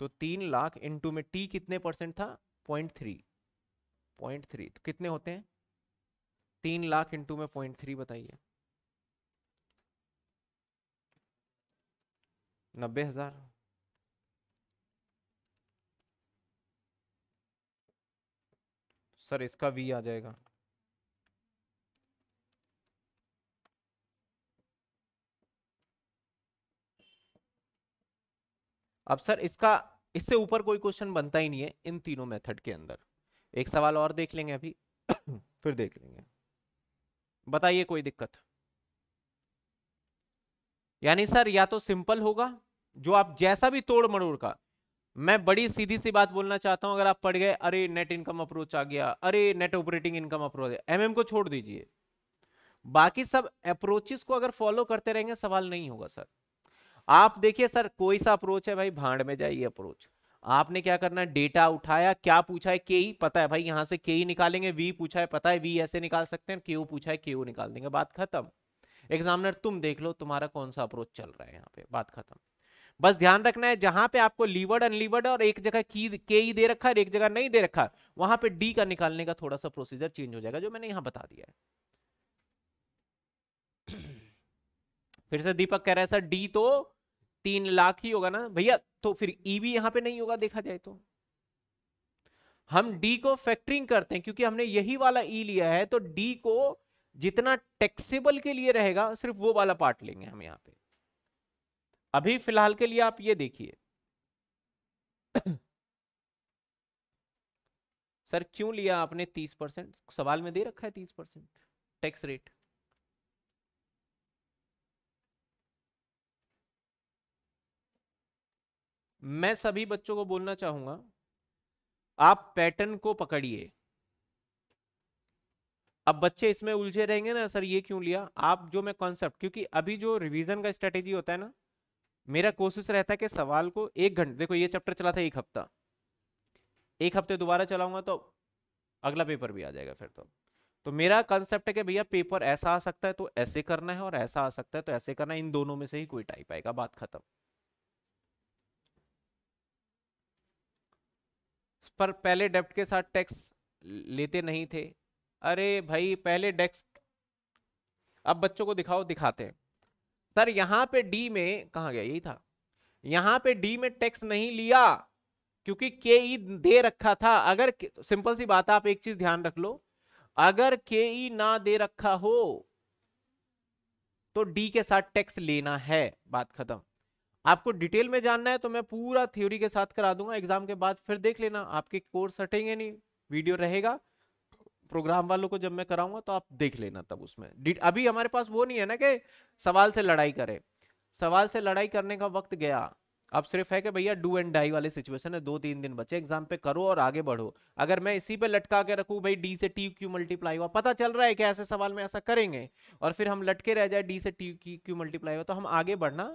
तो तीन लाख इंटू में टी कितने परसेंट था? पॉइंट थ्री पॉइंट थ्री तो कितने होते हैं? तीन लाख इंटू में पॉइंट थ्री बताइए। नब्बे हज़ार। सर, इसका वी आ जाएगा। अब सर इसका, इससे ऊपर कोई क्वेश्चन बनता ही नहीं है इन तीनों मेथड के अंदर। एक सवाल और देख लेंगे अभी, फिर देख लेंगे। बताइए कोई दिक्कत। यानी सर, या तो सिंपल होगा, जो आप जैसा भी तोड़ मरोड़ का, मैं बड़ी सीधी सी बात बोलना चाहता हूँ, अगर आप पढ़ गए, अरे नेट इनकम अप्रोच आ गया, अरे net operating income approach MM को छोड़ दीजिए। बाकी सब अप्रोचेस को अगर फॉलो करते रहेंगे, सवाल नहीं होगा सर। आप देखिए सर, कोई सा अप्रोच है भाई, भांड में जाइए अप्रोच आपने क्या करना है? डेटा उठाया, क्या पूछा है? के ही, पता है भाई, यहाँ से के ही निकालेंगे वी पूछा है, पता है वी ऐसे निकाल सकते हैं क्यू पूछा है क्यू निकाल देंगे, बात खत्म। एग्जामिनर तुम देख लो, तुम्हारा कौन सा अप्रोच चल रहा है यहाँ पे, बात खत्म। बस ध्यान रखना है, जहाँ पे आपको लीवर्ड अनलीवर्ड और एक जगह की के ई दे रखा है एक जगह नहीं दे रखा, वहाँ पे डी का निकालने का थोड़ा सा प्रोसीजर चेंज हो जाएगा, जो मैंने यहाँ बता दिया है। फिर से दीपक कह रहा है, सर डी तो तीन लाख ही होगा ना भैया तो फिर ई e भी यहाँ पे नहीं होगा, देखा जाए तो। हम डी को फैक्टरिंग करते हैं, क्योंकि हमने यही वाला ई e लिया है तो डी को जितना टैक्सेबल के लिए रहेगा, सिर्फ़ वो वाला पार्ट लेंगे हम यहाँ पे। अभी फ़िलहाल के लिए आप ये देखिए। सर, क्यों लिया आपने तीस परसेंट? सवाल में दे रखा है तीस परसेंट टैक्स रेट। मैं सभी बच्चों को बोलना चाहूँगा, आप पैटर्न को पकड़िए। अब बच्चे इसमें उलझे रहेंगे ना, सर, ये क्यों लिया? आप जो मैं कॉन्सेप्ट क्योंकि अभी जो रिवीजन का स्ट्रेटेजी होता है ना, मेरा कोशिश रहता है कि सवाल को एक घंटे, देखो ये चैप्टर चला था एक हफ़्ता। एक हफ़्ते दोबारा चलाऊँगा तो अगला पेपर भी आ जाएगा फिर तो। तो मेरा कंसेप्ट है कि भैया पेपर ऐसा आ सकता है तो ऐसे करना है और ऐसा आ सकता है तो ऐसे करना है, इन दोनों में से ही कोई टाइप आएगा, बात खत्म। पर पहले डेप्ट के साथ टैक्स लेते नहीं थे। अरे भाई, पहले डेक्स अब बच्चों को दिखाओ, दिखाते हैं। सर, यहाँ पे डी में कहा गया? यही था। यहाँ पे डी में टैक्स नहीं लिया, क्योंकि के ई e दे रखा था। अगर सिंपल सी बात है, आप एक चीज़ ध्यान रख लो। अगर के ई e ना दे रखा हो तो डी के साथ टैक्स लेना है। बात खत्म। आपको डिटेल में जानना है तो मैं पूरा थ्योरी के साथ करा दूँगा एग्ज़ाम के बाद, फिर देख लेना, आपके कोर्स हटेंगे नहीं, वीडियो रहेगा, प्रोग्राम वालों को जब मैं कराऊँगा तो आप देख लेना तब उसमें। अभी हमारे पास वो नहीं है ना कि सवाल से लड़ाई करे। सवाल से लड़ाई करने का वक्त गया। अब सिर्फ़ है कि भैया डू एंड डाई वाली सिचुएशन है दो तीन दिन बचे, एग्ज़ाम पे करो और आगे बढ़ो। अगर मैं इसी पे लटका के रखूँ, भाई डी से टी क्यू मल्टीप्लाई हुआ, पता चल रहा है कि ऐसे सवाल में ऐसा करेंगे, और फिर हम लटके रह जाए डी से टी क्यू मल्टीप्लाई हुआ तो हम आगे बढ़ना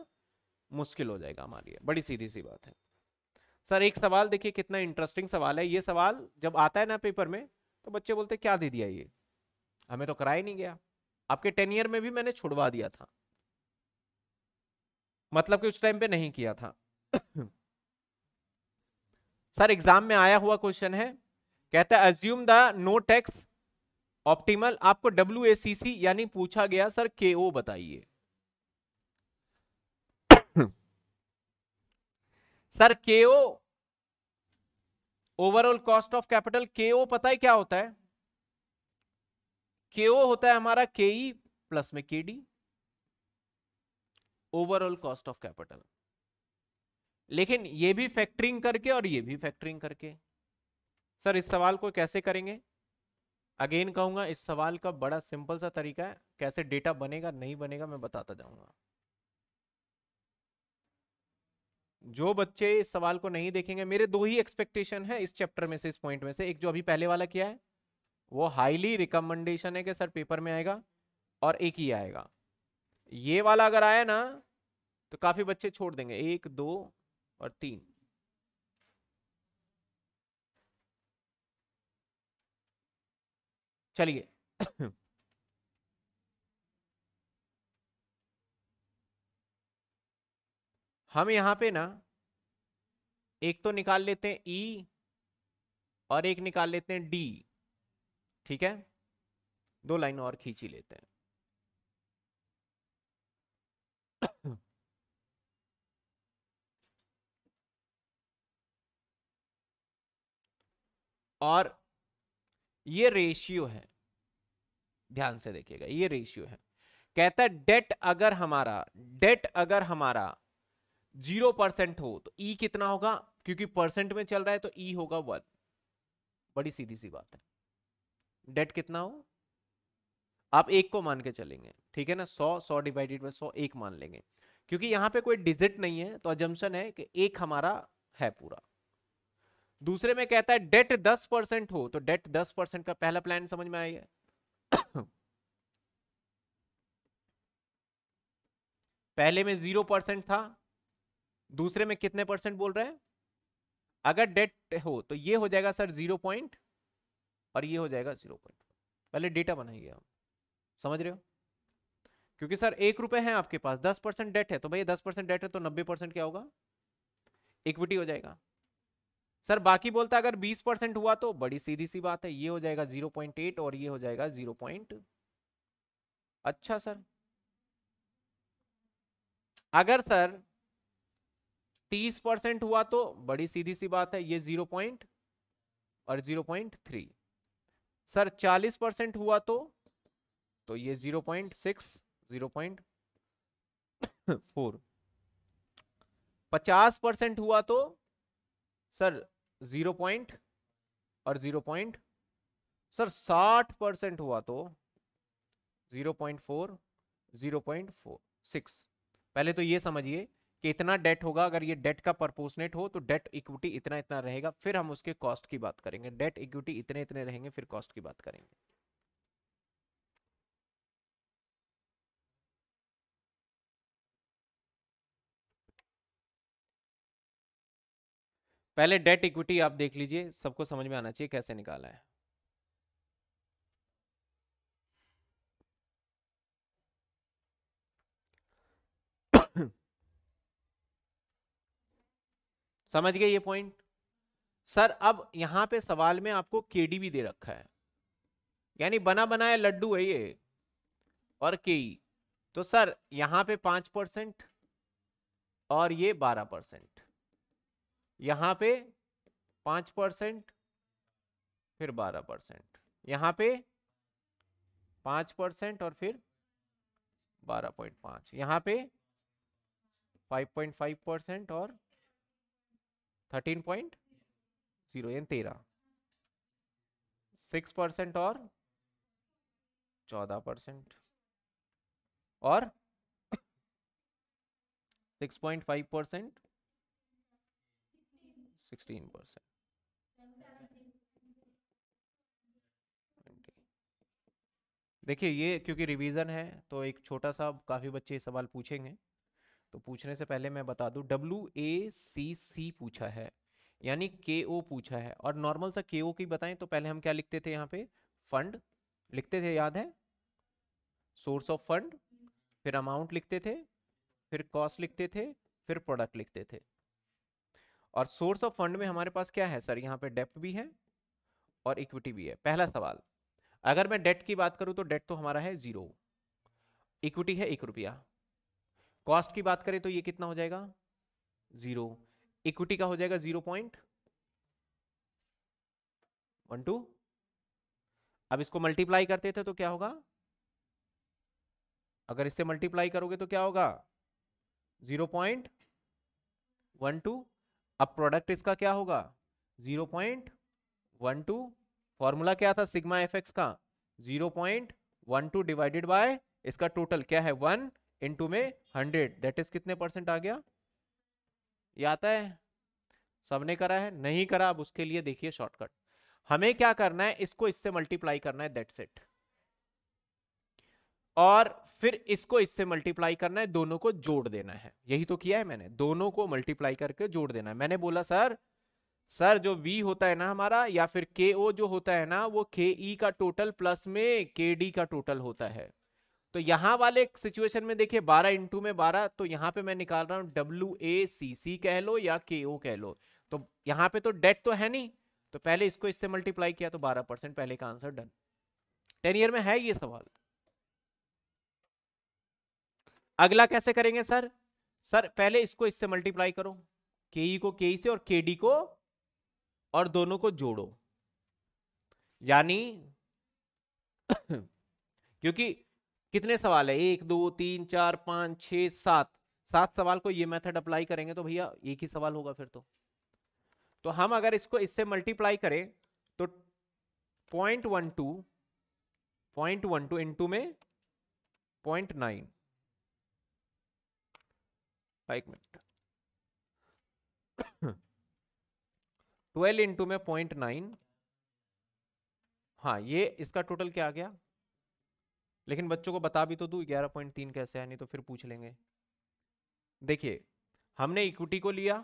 मुश्किल हो जाएगा हमारे लिए। बड़ी सीधी सी बात है। सर, एक सवाल देखिए, कितना इंटरेस्टिंग सवाल है। ये सवाल जब आता है ना पेपर में तो बच्चे बोलते क्या दे दिया ये? हमें तो कराया नहीं गया। आपके टेन ईयर में भी मैंने छुड़वा दिया था। मतलब कि उस टाइम पे नहीं किया था। सर एग्ज़ाम में आया हुआ क्वेश्चन है। कहता है assume the no tax optimal आपको डब्ल्यू यानी पूछा गया, सर के बताइए। सर के ओवरऑल कॉस्ट ऑफ़ कैपिटल के पता है क्या होता है? के होता है हमारा के ई प्लस में K D overall cost of capital लेकिन ये भी फैक्टरिंग करके और ये भी फैक्टरिंग करके। सर, इस सवाल को कैसे करेंगे? अगेन कहूँगा, इस सवाल का बड़ा सिंपल सा तरीका है, कैसे डेटा बनेगा, नहीं बनेगा मैं बताता जाऊँगा। जो बच्चे इस सवाल को नहीं देखेंगे, मेरे दो ही एक्सपेक्टेशन है इस चैप्टर में से, इस पॉइंट में से। एक जो अभी पहले वाला किया है, वो हाईली रिकमेंडेशन है कि सर पेपर में आएगा और एक ही आएगा। ये वाला अगर आया ना तो काफ़ी बच्चे छोड़ देंगे। एक, दो और तीन। चलिए। हम यहाँ पे ना, एक तो निकाल लेते हैं ई e और एक निकाल लेते हैं डी ठीक है? दो लाइन और खींची लेते हैं। और ये रेशियो है, ध्यान से देखिएगा, ये रेशियो है। कहता है डेट अगर हमारा डेट अगर हमारा ज़ीरो परसेंट हो तो ई e कितना होगा? क्योंकि परसेंट में चल रहा है तो ई e होगा वन बड़ी सीधी सी बात है। डेट कितना हो? आप एक को मान के चलेंगे, ठीक है ना? सौ सौ डिवाइडेड बाय सौ, एक मान लेंगे। क्योंकि यहाँ पे कोई डिजिट नहीं है तो अजम्पन है कि एक हमारा है पूरा। दूसरे में कहता है डेट दस परसेंट हो तो डेट दस परसेंट का पहला प्लान समझ में आएगा पहले में ज़ीरो परसेंट था दूसरे में कितने परसेंट बोल रहे हैं? अगर डेट हो तो ये हो जाएगा सर ज़ीरो पॉइंट और ये हो जाएगा ज़ीरो पॉइंट पहले डेटा बनाइए आप। समझ रहे हो? क्योंकि सर एक रुपए है आपके पास, दस परसेंट डेट है तो भैया दस परसेंट डेट है तो नब्बे परसेंट क्या होगा? इक्विटी हो जाएगा। सर बाकी बोलता अगर बीस परसेंट हुआ तो बड़ी सीधी सी बात है, ये हो जाएगा ज़ीरो पॉइंट एट और ये हो जाएगा ज़ीरो पॉइंट अच्छा सर। अगर सर तीस परसेंट हुआ तो बड़ी सीधी सी बात है, ये ज़ीरो पॉइंट और ज़ीरो पॉइंट थ्री। सर, चालीस परसेंट हुआ तो तो ये zero point six, zero point four. पचास परसेंट हुआ तो सर, ज़ीरो पॉइंट और ज़ीरो पॉइंट, सर, साठ परसेंट हुआ तो zero point four, zero point four, six. पहले तो ये समझिए कि इतना डेट होगा, अगर ये डेट का परपोर्शनेट हो तो डेट इक्विटी इतना इतना रहेगा, फिर हम उसके कॉस्ट की बात करेंगे। डेट इक्विटी इतने इतने रहेंगे, फिर कॉस्ट की बात करेंगे। पहले डेट इक्विटी आप देख लीजिए, सबको समझ में आना चाहिए कैसे निकाला है। समझ गए ये पॉइंट सर, अब यहाँ पे सवाल में आपको केडी भी दे रखा है। यानी बना बनाया लड्डू है ये, और के तो सर, यहाँ पे पाँच परसेंट और ये बारह परसेंट। यहाँ पे पाँच परसेंट, फिर बारह परसेंट। यहाँ पे पाँच परसेंट और फिर बारह पॉइंट पाँच। यहाँ पे फाइव पॉइंट फाइव परसेंट और थर्टीन पॉइंट ज़ीरो यानी तेरह। सिक्स परसेंट और चौदह परसेंट और six point five percent sixteen percent देखिए, ये क्योंकि रिवीजन है तो एक छोटा सा, काफ़ी बच्चे सवाल पूछेंगे। तो पूछने से पहले मैं बता दूँ डब्ल्यू ए सी सी पूछा है, यानी के ओ पूछा है। और नॉर्मल सा के ओ की बताएँ तो पहले हम क्या लिखते थे यहाँ पे? फंड लिखते थे याद है? सोर्स ऑफ़ फंड फिर अमाउंट लिखते थे, फिर कॉस्ट लिखते थे, फिर प्रोडक्ट लिखते थे। और सोर्स ऑफ़ फंड में हमारे पास क्या है? सर यहाँ पे डेप्ट भी है और इक्विटी भी है। पहला सवाल, अगर मैं डेट की बात करूँ तो डेट तो हमारा है ज़ीरो इक्विटी है एक रुपया। कॉस्ट की बात करें तो ये कितना हो जाएगा? ज़ीरो। इक्विटी का हो जाएगा ज़ीरो पॉइंट वन टू। अब इसको मल्टीप्लाई करते थे तो क्या होगा? अगर इससे मल्टीप्लाई करोगे तो क्या होगा? Zero point one two. अब प्रोडक्ट इसका क्या होगा? Zero point one two. Formula क्या था? सिग्मा एफ़ एक्स का। Zero point one two divided by इसका टोटल क्या है? वन। इंटू में हंड्रेड दैट इज़ कितने परसेंट आ गया? ये आता है। सबने करा है, नहीं करा, अब उसके लिए देखिए शॉर्टकट हमें क्या करना है? इसको इससे मल्टीप्लाई करना है दैट्स इट और फिर इसको इससे मल्टीप्लाई करना है, दोनों को जोड़ देना है। यही तो किया है मैंने, दोनों को मल्टीप्लाई करके जोड़ देना है। मैंने बोला, सर सर, जो V होता है ना हमारा, या फिर के ओ जो होता है ना, वो के ई का टोटल प्लस में के डी का टोटल होता है। तो यहाँ वाले सिचुएशन में देखिए 12 इंटू में 12 तो यहाँ पे मैं निकाल रहा हूँ डब्ल्यू ए सी सी कह लो या के ओ कह लो। तो यहाँ पे तो डेट तो है नहीं तो पहले इसको इससे मल्टीप्लाई किया तो 12 परसेंट, पहले का आंसर डन टेन ईयर में है ये सवाल। अगला कैसे करेंगे सर? सर, पहले इसको इससे मल्टीप्लाई करो। के ई को के ई से और के डी को और दोनों को जोड़ो। यानी क्योंकि कितने सवाल है? एक, दो, तीन, चार, पाँच छ सात। सात सवाल को ये मेथड अप्लाई करेंगे तो भैया एक ही सवाल होगा फिर तो। तो हम अगर इसको इससे मल्टीप्लाई करें तो point one two point one two into में पॉइंट नाइन एक मिनट ट्वेल्व इंटू में पॉइंट नाइन हाँ ये इसका टोटल क्या आ गया? लेकिन बच्चों को बता भी तो दू, ग्यारह पॉइंट तीन कैसे है, नहीं तो फिर पूछ लेंगे। देखिए, हमने इक्विटी को लिया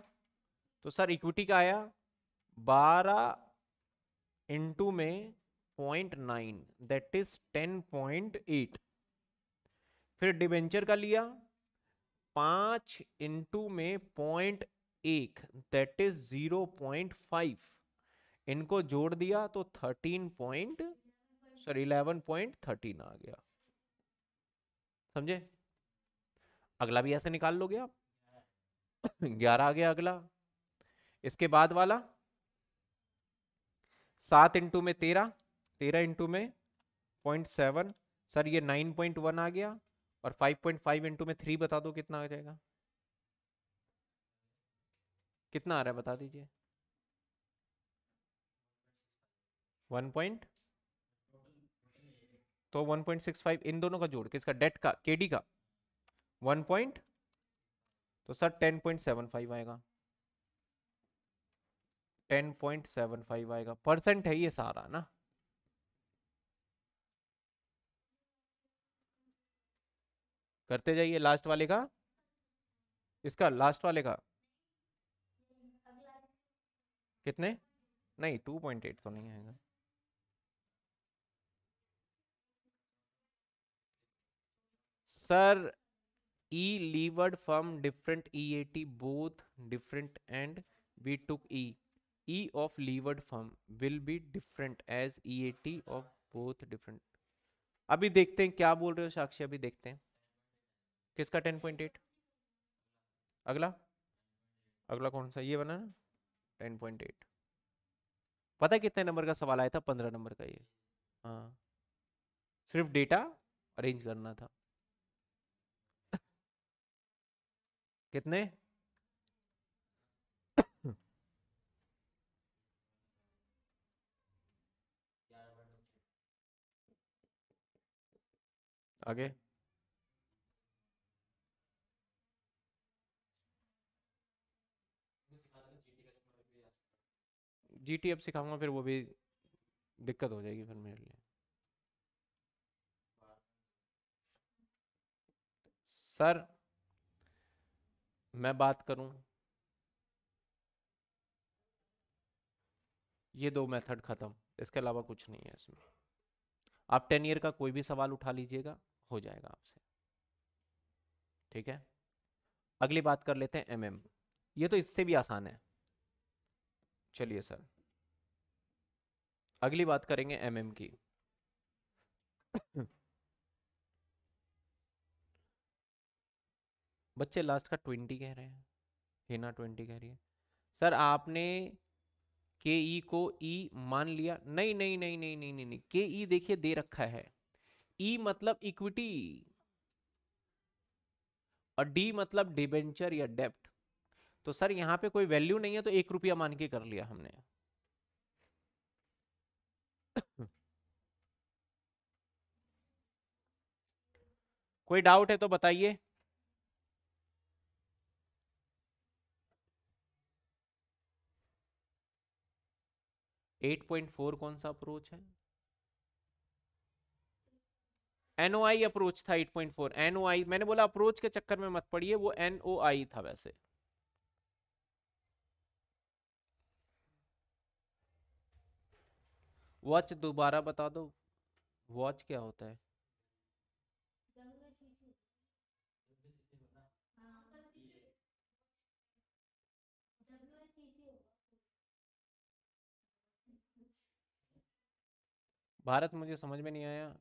तो सर इक्विटी का आया बारह इंटू में point nine that is ten point eight फिर डिबेंचर का लिया, पाँच इंटू में पॉइंट एक that is zero point five इनको जोड़ दिया तो thirteen point sorry eleven point thirteen आ गया। समझे? अगला भी ऐसे निकाल लोगे आप। ग्यारह आ गया अगला। इसके बाद वाला। सात इंटू में तेरह तेरह इंटू में पॉइंट सेवन। सर, ये नाइन पॉइंट वन आ गया और फाइव पॉइंट फाइव इंटू में थ्री बता दो कितना आ जाएगा। कितना आ रहा है बता दीजिए। वन पॉइंट तो वन पॉइंट सिक्स फाइव इन दोनों का जोड़, किसका? डेट का, केडी का। वन पॉइंट तो sir ten point seven five आएगा। टेन पॉइंट सेवन फाइव आएगा। परसेंट है ये सारा, ना? करते जाइए लास्ट वाले का। इसका लास्ट वाले का। कितने? नहीं, टू पॉइंट एट तो नहीं आएगा। Sir E levered from different E A T both different and we took E E of levered firm will be different as E A T of both different अभी देखते हैं क्या बोल रहे हो साक्षी, अभी देखते हैं। किसका टेन पॉइंट एट अगला? अगला कौन सा? ये बना ना? टेन पॉइंट एट पता है कितने नंबर का सवाल आया था? पंद्रह नंबर का ये। हाँ। सिर्फ़ डेटा अरेंज करना था। कितने? आगे। जी टी एफ़ सिखाऊँगा, फिर वो भी दिक्कत हो जाएगी फिर मेरे लिए। सर मैं बात करूँ? ये दो मेथड ख़त्म। इसके अलावा कुछ नहीं है इसमें। आप टेन ईयर का कोई भी सवाल उठा लीजिएगा, हो जाएगा आपसे। ठीक है? अगली बात कर लेते हैं एमएम। ये तो इससे भी आसान है। चलिए सर। अगली बात करेंगे एमएम की। बच्चे लास्ट का ट्वेंटी कह रहे हैं। हिना ट्वेंटी कह रही है। सर आपने के ई को ई मान लिया? नहीं नहीं नहीं नहीं नहीं नहीं, नहीं। के ई देखिए दे रखा है। ई मतलब इक्विटी और डी मतलब डिबेंचर या डेप्ट तो सर यहाँ पे कोई वैल्यू नहीं है तो एक रुपया मान के कर लिया हमने। कोई डाउट है तो बताइए। 8.4 कौन सा अप्रोच है? एनओआई अप्रोच था 8.4 एनओआई मैंने बोला अप्रोच के चक्कर में मत पड़िए, वो एनओआई था वैसे। वॉच दोबारा बता दो। वॉच क्या होता है? भारत मुझे समझ में नहीं आया।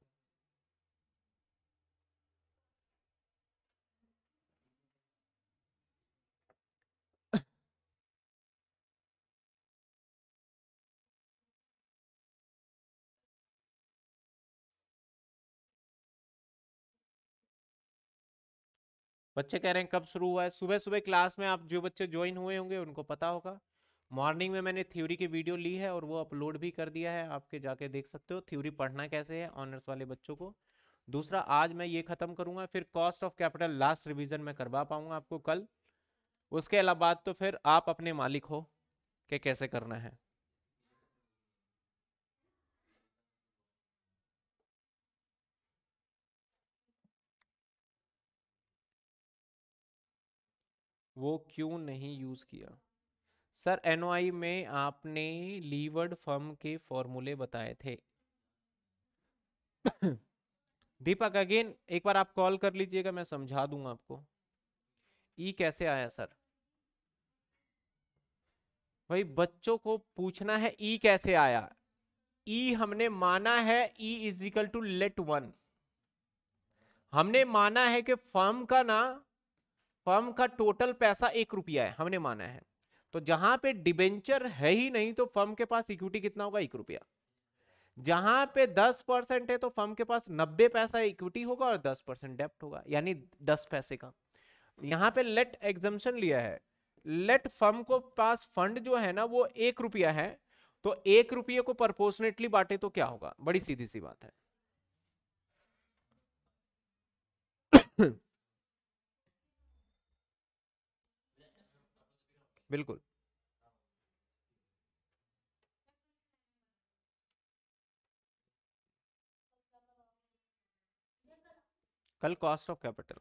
बच्चे कह रहे हैं, कब शुरू हुआ है? सुबह सुबह क्लास में आप जो बच्चे ज्वाइन हुए होंगे, उनको पता होगा। मॉर्निंग में मैंने थ्योरी की वीडियो ली है और वो अपलोड भी कर दिया है आपके जाके देख सकते हो। थ्योरी पढ़ना कैसे है ऑनर्स वाले बच्चों को। दूसरा, आज मैं ये ख़त्म करूँगा, फिर cost of capital last revision में करवा पाऊँगा आपको कल। उसके अलावा तो फिर आप अपने मालिक हो कि कैसे करना है। वो क्यों नहीं यूज़ किया? सर, एनओआई में आपने लीवर्ड फर्म के फॉर्मूले बताए थे। दीपक, अगेन एक बार आप कॉल कर लीजिएगा, मैं समझा दूँगा आपको। ई कैसे आया, सर? भाई, बच्चों को पूछना है, ई कैसे आया? ई हमने माना है, E is equal to let one. हमने माना है कि फर्म का ना, फर्म का टोटल पैसा एक रुपया है, हमने माना है। तो जहाँ पे डिबेंचर है ही नहीं तो फर्म के पास इक्विटी कितना होगा? एक रुपया। जहाँ पे दस परसेंट है तो फर्म के पास नब्बे पैसा इक्विटी होगा और दस परसेंट डेप्ट होगा, यानी दस पैसे का। यहाँ पे लेट एग्जामेशन लिया है। लेट फर्म को पास फंड जो है ना, वो एक रुपया है तो एक रुपये को प्रपोर्शनेटली बांटे तो क्या होगा? बड़ी सीधी सी बात है। बिल्कुल। कल कॉस्ट ऑफ़ कैपिटल।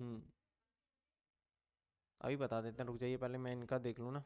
हम्म। अभी बता देते हैं, रुक जाइए, पहले मैं इनका देख लू ना।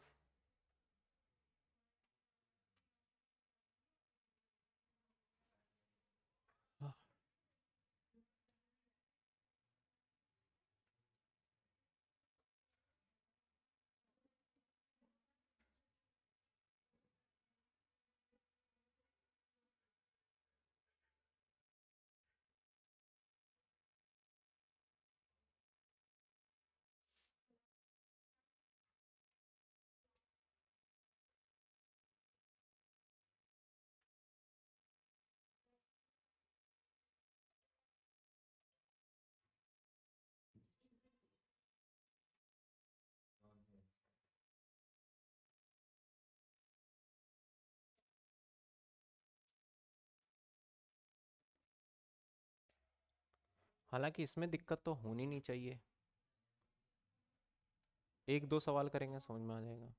हालाँकि इसमें दिक्कत तो होनी नहीं चाहिए। एक दो सवाल करेंगे, समझ में आ जाएगा।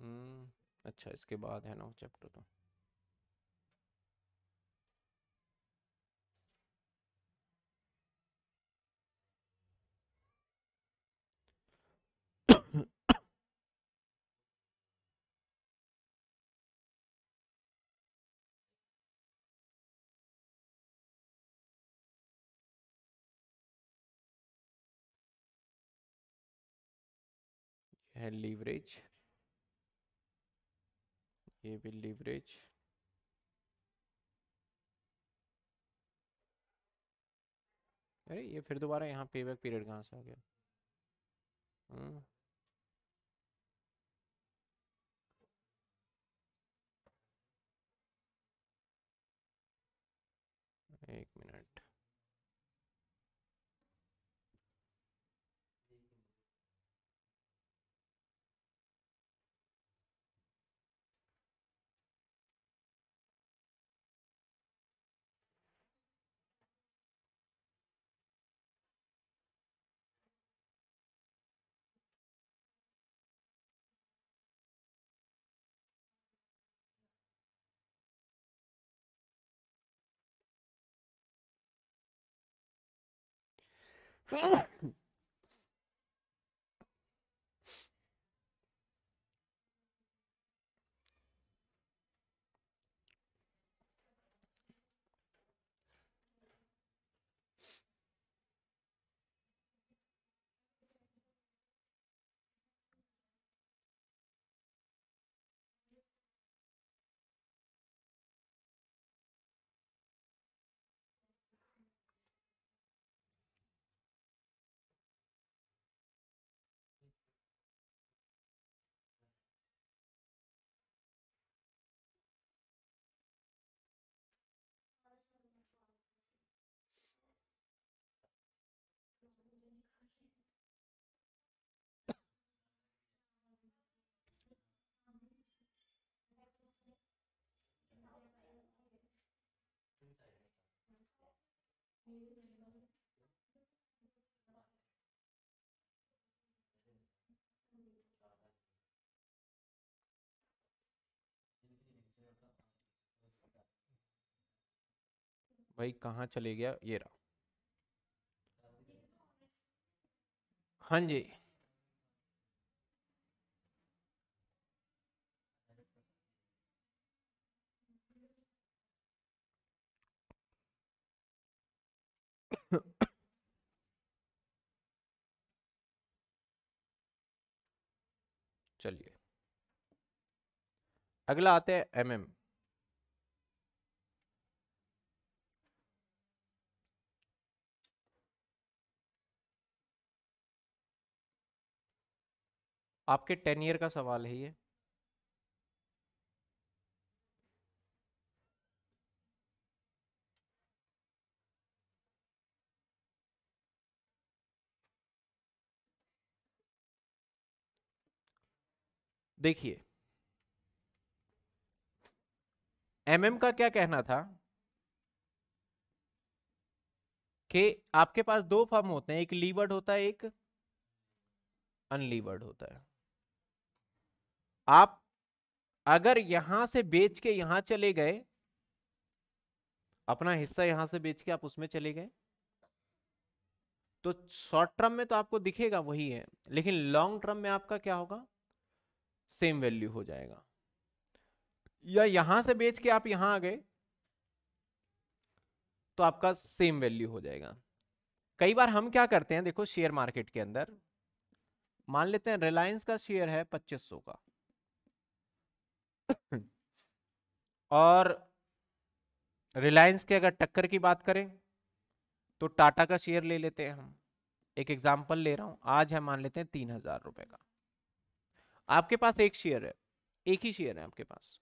हम्म अच्छा इसके बाद है ना चैप्टर तो। है लीवरेज ये भी लीवरेज अरे, ये फिर दोबारा यहाँ पे बैक पीरियड कहाँ से आ गया? Oh! भाई कहाँ चले गया? ये रहा। हाँ जी। चलिए। अगला आते हैं एमएम आपके टेन ईयर का सवाल है ये। देखिए एमएम का क्या कहना था? कि आपके पास दो फॉर्म होते हैं, एक लीवर्ड होता है, एक अनलीवर्ड होता है। आप अगर यहाँ से बेच के यहाँ चले गए, अपना हिस्सा यहाँ से बेच के आप उसमें चले गए तो शॉर्ट टर्म में तो आपको दिखेगा वही है, लेकिन लॉन्ग टर्म में आपका क्या होगा? सेम वैल्यू हो जाएगा। या यहाँ से बेच के आप यहाँ आ गए तो आपका सेम वैल्यू हो जाएगा। कई बार हम क्या करते हैं, देखो शेयर मार्केट के अंदर, मान लेते हैं रिलायंस का शेयर है 2500 का। और रिलायंस के अगर टक्कर की बात करें तो टाटा का शेयर ले लेते हैं हम। एक एग्ज़ाम्पल ले रहा हूँ, आज है मान लेते हैं तीन हज़ार रुपए का। आपके पास एक शेयर है, एक ही शेयर है आपके पास।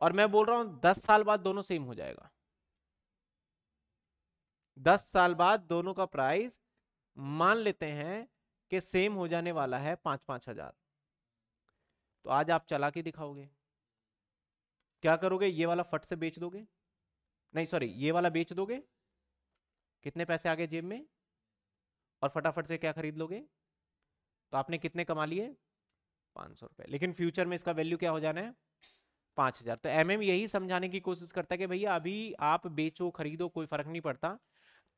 और मैं बोल रहा हूँ, दस साल बाद दोनों सेम हो जाएगा। दस साल बाद दोनों का प्राइस मान लेते हैं कि सेम हो जाने वाला है पाँच पाँच हज़ार। तो आज आप चला के दिखाओगे। क्या करोगे? ये वाला फट से बेच दोगे? नहीं सॉरी ये वाला बेच दोगे? कितने पैसे आगे जेब में? और फटाफट से क्या खरीद लोगे? तो आपने कितने कमा लिए? पाँच सौ रुपए। लेकिन फ्यूचर में इसका वैल्यू क्या हो जाना है? पाँच हज़ार। तो एम यही समझाने की कोशिश करता है कि भैया, अभी आप बेचो, खरीदो, कोई फ़र्क नहीं पड़ता।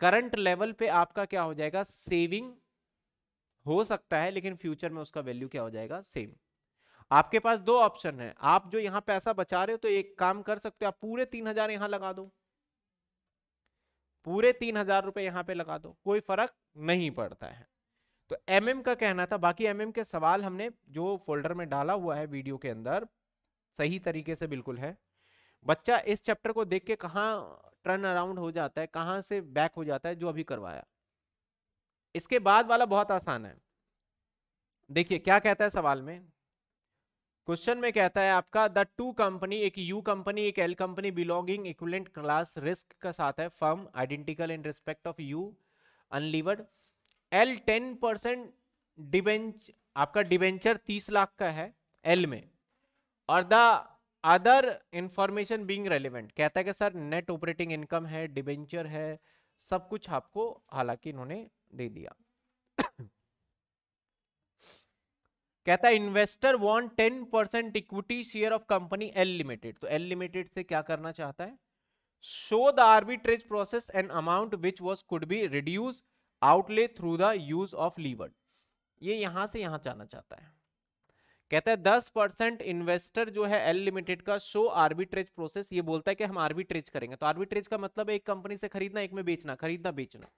करंट लेवल पे आपका क्या हो जाएगा? सेविंग हो सकता है, लेकिन फ्यूचर में उसका वैल्यू क्या हो जाएगा? सेम। आपके पास दो ऑप्शन है। आप जो यहाँ पैसा बचा रहे हो तो एक काम कर सकते हो, आप पूरे तीन हज़ार यहाँ लगा दो। पूरे तीन हज़ार रुपए यहाँ पे लगा दो। कोई फ़र्क नहीं पड़ता है। तो एमएम का कहना था, बाकी एमएम के सवाल हमने जो फोल्डर में डाला हुआ है वीडियो के अंदर, सही तरीके से बिल्कुल है। बच्चा इस चैप्टर को देख के कहा टर्न अराउंड हो जाता है, कहाँ से बैक हो जाता है, जो अभी करवाया। इसके बाद वाला बहुत आसान है। देखिए, क्या कहता है सवाल में? क्वेश्चन में कहता है आपका द टू कंपनी एक यू कंपनी एक L company belonging equivalent class risk का साथ है firm identical in respect of U unlevered L ten percent debenture आपका डिबेंचर तीस लाख का है एल में। और the other information being relevant कहता है कि सर नेट ऑपरेटिंग इनकम है डिबेंचर है, सब कुछ आपको हालाँकि इन्होंने दे दिया। कहता है investor want ten percent equity share of company L limited तो एल लिमिटेड से क्या करना चाहता है? Show the arbitrage process and amount which was could be reduce outlay through the use of levered ये यहाँ से यहाँ जाना चाहता है। कहता है, दस परसेंट इन्वेस्टर जो है एल लिमिटेड का शो आर्बिट्रेज प्रोसेस ये बोलता है कि हम आर्बिट्रेज करेंगे। तो आर्बिट्रेज का मतलब एक कंपनी से खरीदना, एक में बेचना, खरीदना, बेचना।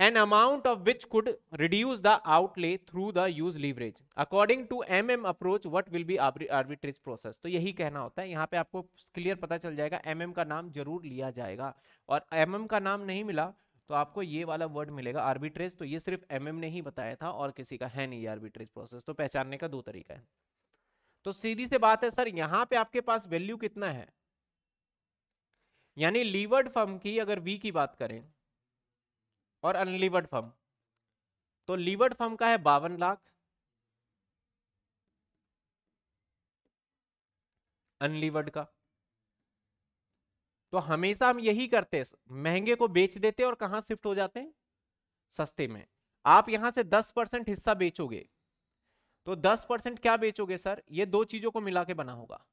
An amount of which could reduce the outlay through the use leverage. According to mm approach, what will be arbitrage process? तो यही कहना होता है। यहाँ पे आपको क्लियर पता चल जाएगा mm का नाम ज़रूर लिया जाएगा। और mm का नाम नहीं मिला तो आपको ये वाला वर्ड मिलेगा आर्बिट्रेज तो ये सिर्फ़ एम ने ही बताया था और किसी का है नहीं आर्बिट्रेज प्रोसेस तो पहचानने का दो तरीका है। तो सीधी से बात है, सर, यहाँ पे आपके पास वैल्यू कितना है? यानी लीवर्ड फर्म की अगर वी की बात करें और अनलीवर्ड फर्म। तो लीवर्ड फर्म का है बावन लाख। अनलीवर्ड का। तो हमेशा हम यही करते महँगे को बेच देते और कहाँ शिफ्ट हो जाते हैं? सस्ते में। आप यहाँ से 10 परसेंट हिस्सा बेचोगे। तो 10 परसेंट क्या बेचोगे सर? ये दो चीज़ों को मिला के बना होगा।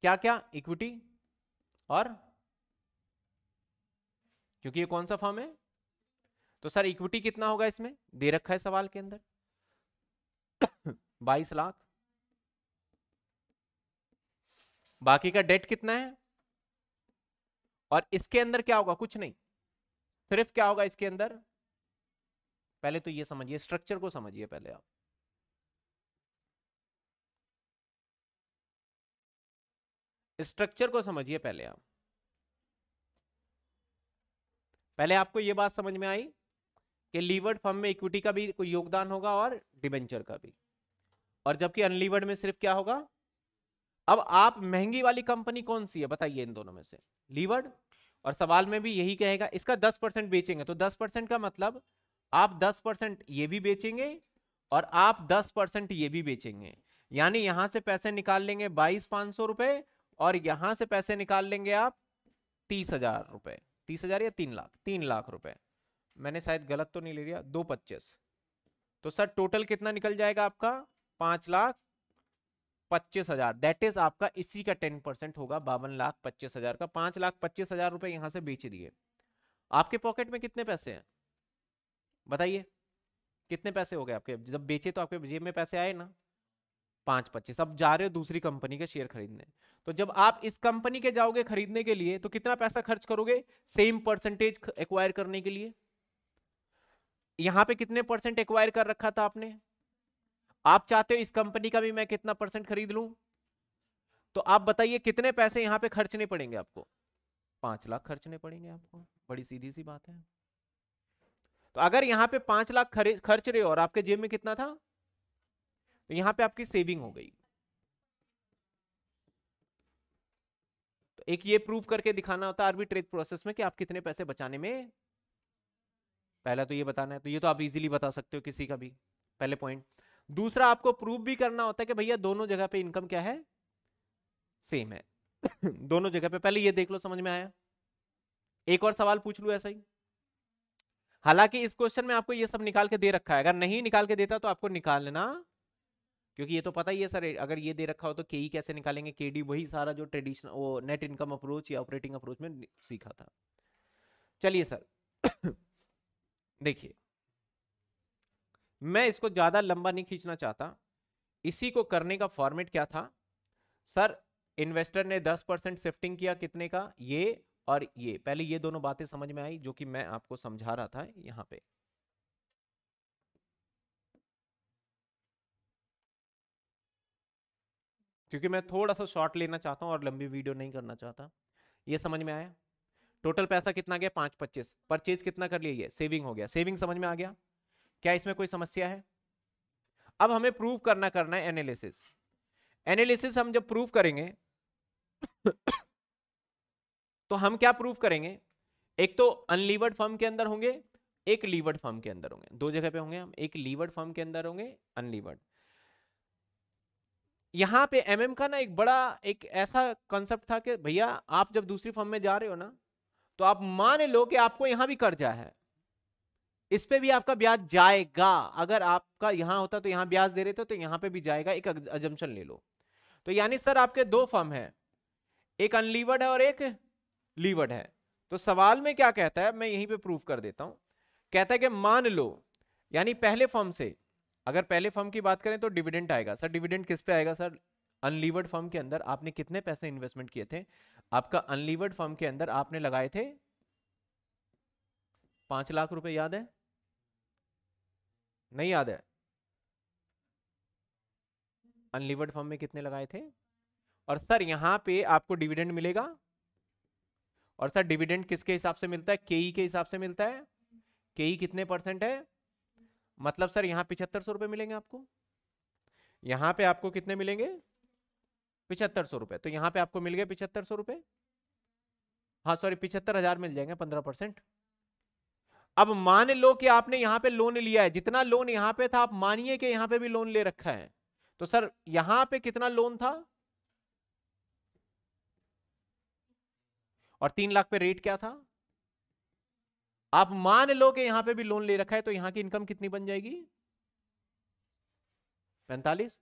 क्या क्या इक्विटी और? क्योंकि ये कौन सा फॉर्म है? तो सर इक्विटी कितना होगा इसमें? दे रखा है सवाल के अंदर। बाईस लाख। बाकी का डेट कितना है? और इसके अंदर क्या होगा? कुछ नहीं। सिर्फ़ क्या होगा इसके अंदर? पहले तो ये समझिए स्ट्रक्चर को समझिए पहले आप। स्ट्रक्चर को समझिए पहले आप। पहले आपको यह बात समझ में आई कि लीवर्ड फर्म में इक्विटी का भी कोई योगदान होगा और डिबेंचर का भी। और जबकि अनलीवर्ड में सिर्फ़ क्या होगा? अब आप महँगी वाली कंपनी कौन सी है? बताइए इन दोनों में से। लीवर्ड? और सवाल में भी यही कहेगा, इसका 10 परसेंट बेचेंगे तो 10 परसेंट का मतलब आप 10 परसेंट ये भी बेचेंगे और आप 10 परसेंट ये भी बेचेंगे। यानी यहाँ से पैसे निकाल लेंगे बाईस पाँच सौ रुपए और यहाँ से पैसे निकाल लेंगे आप तीस हज़ार रुपए। तीस हज़ार या तीन लाख? तीन लाख रुपए। मैंने शायद गलत तो नहीं ले लिया, दो पच्चीस। तो सर टोटल कितना निकल जाएगा आपका? पाँच लाख पच्चीस हज़ार। दैट इज़ आपका इसी का टेन परसेंट होगा, बावन लाख पच्चीस हज़ार का। पाँच लाख पच्चीस हज़ार रुपए यहाँ से बेच दिए। आपके पॉकेट में कितने पैसे हैं? बताइए। कितने पैसे हो गए आपके? जब बेचे तो आपके जेब में पैसे आए ना। पाँच पच्चीस। अब जा रहे हो दूसरी कंपनी के शेयर खरीदने। तो जब आप इस कंपनी के जाओगे खरीदने के लिए तो कितना पैसा खर्च करोगे? सेम परसेंटेज एक्वायर करने के लिए। यहाँ पे कितने परसेंट एक्वायर कर रखा था आपने? आप चाहते हो इस कंपनी का भी मैं कितना परसेंट खरीद लूँ? तो आप बताइए कितने पैसे यहाँ पे खर्चने पड़ेंगे आपको? पाँच लाख खर्चने पड़ेंगे आपको। बड़ी सीधी सी बात है। तो अगर यहाँ पे पाँच लाख खर्च रहे हो और आपके जेब में कितना था? तो यहाँ पे आपकी सेविंग हो गई। तो एक ये प्रूफ करके दिखाना होता है आर्बिट्रेज प्रोसेस में कि आप कितने पैसे बचाने में पहला तो ये बताना है तो ये तो आप इजीली बता सकते हो किसी का भी, पहले पॉइंट दूसरा, आपको प्रूफ भी करना होता है कि भैया दोनों जगह पे इनकम क्या है? सेम है। दोनों जगह पे, पहले ये देख लो, समझ में आया? एक और सवाल पूछ लू ऐसा ही। हालाँकि इस क्वेश्चन में आपको ये सब निकाल के दे रखा है। अगर नहीं निकाल के देता तो आपको निकाल लेना क्योंकि ये तो पता ही है सर, अगर ये दे रखा हो तो के कैसे निकालेंगे? के डी वही सारा जो ट्रेडिशनल वो नेट इनकम अप्रोच या ऑपरेटिंग अप्रोच में सीखा था। चलिए सर। देखिए, मैं इसको ज़्यादा लंबा नहीं खींचना चाहता। इसी को करने का फॉर्मेट क्या था? सर, इन्वेस्टर ने 10 परसेंट शिफ्टिंग किया कितने का? ये और ये। पहले ये दोनों बातें समझ में आई, जो कि मैं आपको समझा रहा था यहाँ पे। क्योंकि मैं थोड़ा सा शॉर्ट लेना चाहता हूँ और लंबी वीडियो नहीं करना चाहता। ये समझ में आया? टोटल पैसा कितना गया? पाँच पच्चीस। परचेज कितना कर लिया ये? सेविंग हो गया। सेविंग समझ में आ गया? क्या इसमें कोई समस्या है? अब हमें प्रूव करना करना है एनालिसिस। एनालिसिस हम जब प्रूव करेंगे तो हम क्या प्रूव करेंगे? एक तो अनलीवर्ड फर्म के अंदर होंगे, एक लीवर्ड फर्म के अंदर होंगे। दो जगह पे होंगे हम, एक लीवर्ड फर्म के अंदर होंगे, अनलीवर्ड। यहाँ पे एमएम का ना एक बड़ा, एक ऐसा कॉन्सेप्ट था कि भैया, आप जब दूसरी फर्म में जा रहे हो ना तो आप मान लो कि आपको यहाँ भी कर्जा है। इस पे भी आपका ब्याज जाएगा। अगर आपका यहाँ होता तो यहाँ ब्याज दे रहे थे तो यहाँ पे भी जाएगा। एक अजम्पन ले लो। तो यानी सर, आपके दो फर्म है। एक अनलीवर्ड है और एक लीवर्ड है। तो सवाल में क्या कहता है, मैं यहीं पे प्रूफ कर देता हूँ। कहता है कि मान लो, यानी पहले फर्म से, अगर पहले फर्म की बात करें तो डिविडेंड आएगा। सर डिविडेंड किस पे आएगा? सर, अनलीवर्ड फर्म के अंदर आपने कितने पैसे इन्वेस्टमेंट किए थे? आपका अनलीवर्ड फर्म के अंदर आपने लगाए थे? पाँच लाख रुपए याद है? नहीं याद है। अनलीवर्ड फर्म में कितने लगाए थे? और सर, यहाँ पे आपको डिविडेंड मिलेगा। और सर डिविडेंड किसके हिसाब से मिलता है? केई के हिसाब से मिलता है। केई कितने परसेंट है? मतलब सर, यहाँ पिछहत्तर सौ रुपए मिलेंगे आपको। यहाँ पे आपको कितने मिलेंगे? पिछहत्तर सौ रुपए। तो यहाँ पे आपको मिल गए पिछहत्तर सौ रुपए। हाँ सॉरी, पिछहत्तर हज़ार मिल जाएँगे, पंद्रह परसेंट। अब मान लो कि आपने यहाँ पे लोन लिया है, जितना लोन यहाँ पे था, आप मानिए कि यहाँ पे भी लोन ले रखा है। तो सर, यहाँ पे कितना लोन था? और तीन लाख पे रेट क्या था? आप मान लो कि यहाँ पे भी लोन ले रखा है तो यहाँ की इनकम कितनी बन जाएगी? पैंतालीस।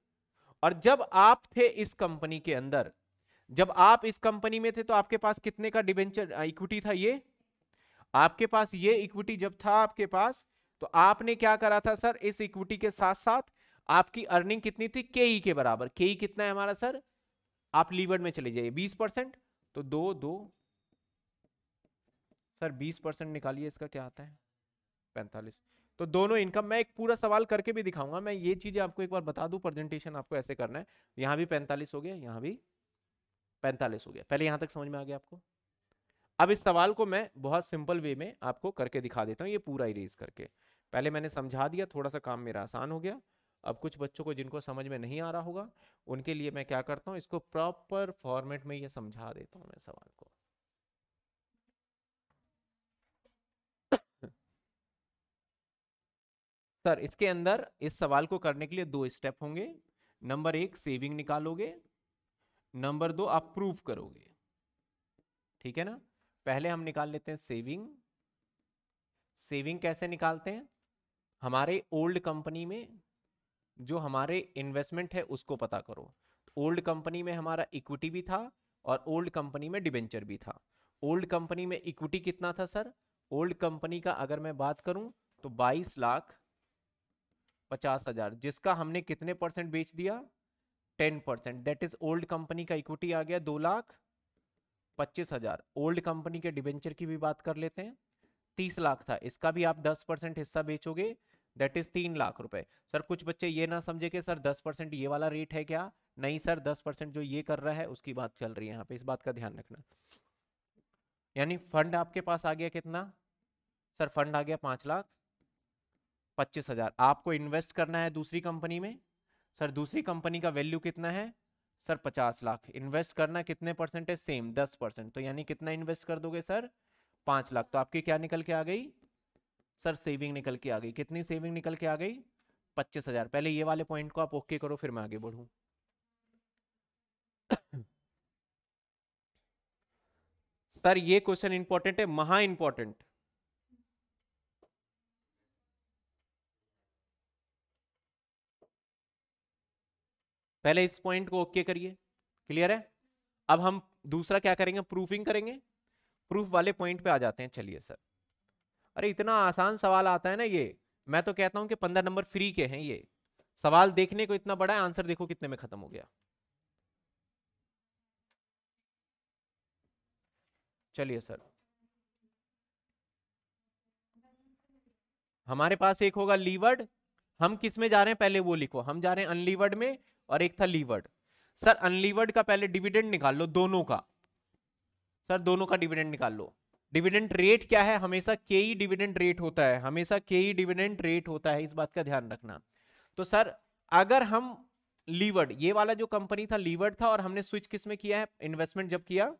और जब आप थे इस कंपनी के अंदर, जब आप इस कंपनी में थे तो आपके पास कितने का डिवेंचर इक्विटी था ये? आपके पास ये इक्विटी जब था आपके पास तो आपने क्या करा था सर इस इक्विटी के साथ साथ आपकी अर्निंग कितनी थी? के के बराबर। के कितना है हमारा सर? आप लीवर्ड में चले जाइए। बीस परसेंट? तो दो दो। सर, बीस परसेंट निकालिए, इसका क्या आता है? पैंतालीस। तो दोनों इनकम, मैं एक पूरा सवाल करके भी दिखाऊँगा। मैं ये चीज़ें आपको एक बार बता दूँ प्रेजेंटेशन आपको ऐसे करना है। यहाँ भी पैंतालीस हो गया, यहाँ भी पैंतालीस हो गया। पहले यहाँ तक समझ में आ गया आपको? अब इस सवाल को मैं बहुत सिंपल वे में आपको करके दिखा देता हूँ, ये पूरा इरेज करके। पहले मैंने समझा दिया थोड़ा सा काम मेरा आसान हो गया। अब कुछ बच्चों को जिनको समझ में नहीं आ रहा होगा, उनके लिए मैं क्या करता हूँ, इसको प्रॉपर फॉर्मेट में ये समझा देता हूँ मैं सवाल को। सर, इसके अंदर इस सवाल को करने के लिए दो स्टेप होंगे। नंबर एक, सेविंग निकालोगे। नंबर दो आप प्रूफ करोगे। ठीक है ना? पहले हम निकाल लेते हैं सेविंग। सेविंग कैसे निकालते हैं? हमारे ओल्ड कंपनी में जो हमारे इन्वेस्टमेंट है, उसको पता करो। ओल्ड कंपनी में हमारा इक्विटी भी था और ओल्ड कंपनी में डिबेंचर भी था। ओल्ड कंपनी में इक्विटी कितना था, सर? ओल्ड कंपनी का अगर मैं बात करूँ तो 22 लाख पचास हज़ार, जिसका हमने कितने परसेंट बेच दिया? Ten percent. That is old company का इक्विटी आ गया दो लाख पच्चीस हज़ार। ओल्ड कंपनी के डिबेंचर की भी बात कर लेते हैं। तीस लाख था, इसका भी आप दस परसेंट हिस्सा बेचोगे दैट इज़ तीन लाख रुपए। सर, कुछ बच्चे ये ना समझे कि सर, दस परसेंट ये वाला रेट है क्या? नहीं सर, दस परसेंट जो ये कर रहा है, उसकी बात चल रही है यहाँ पे, इस बात का ध्यान रखना। यानी फंड आपके पास आ गया कितना? सर फंड आ गया पाँच लाख। पच्चीस हज़ार। आपको इन्वेस्ट करना है दूसरी कंपनी में, सर दूसरी कंपनी का वैल्यू कितना है? सर पचास लाख। इन्वेस्ट करना कितने परसेंट है? सेम, दस परसेंट। तो यानी कितना इन्वेस्ट कर दोगे सर? पाँच लाख। तो आपकी क्या निकल के आ गई? सर सेविंग निकल के आ गई। कितनी सेविंग निकल के आ गई? पच्चीस हज़ार। पहले ये वाले पॉइंट को आप ओके करो, फिर मैं आगे बढ़ू। सर ये क्वेश्चन इंपॉर्टेंट है, महा इंपॉर्टेंट। पहले इस पॉइंट को ओके करिए। क्लियर है? अब हम दूसरा क्या करेंगे? प्रूफिंग करेंगे। प्रूफ वाले पॉइंट पे आ जाते हैं। चलिए सर अरे, इतना आसान सवाल आता है ना ये। मैं तो कहता हूँ कि पंद्रह नंबर फ्री के हैं ये। सवाल देखने को इतना बड़ा है आंसर देखो कितने में खत्म हो गया। चलिए सर हमारे पास एक होगा लीवर्ड। हम किसमें जा रहे हैं? पहले वो लिखो। हम जा रहे हैं अनलीवर्ड में। और एक था लीवर्ड। सर, अनलीवर्ड का पहले डिविडेंड निकाल लो, दोनों का। सर, दोनों का डिविडेंड निकाल लो। डिविडेंड रेट क्या है? हमेशा के ही डिविडेंड रेट होता है। हमेशा के ही डिविडेंड रेट होता है, इस बात का ध्यान रखना। तो सर, अगर हम लीवर्ड, ये वाला जो कंपनी था लीवर्ड था और हमने स्विच किसमें किया है? इन्वेस्टमेंट जब किया,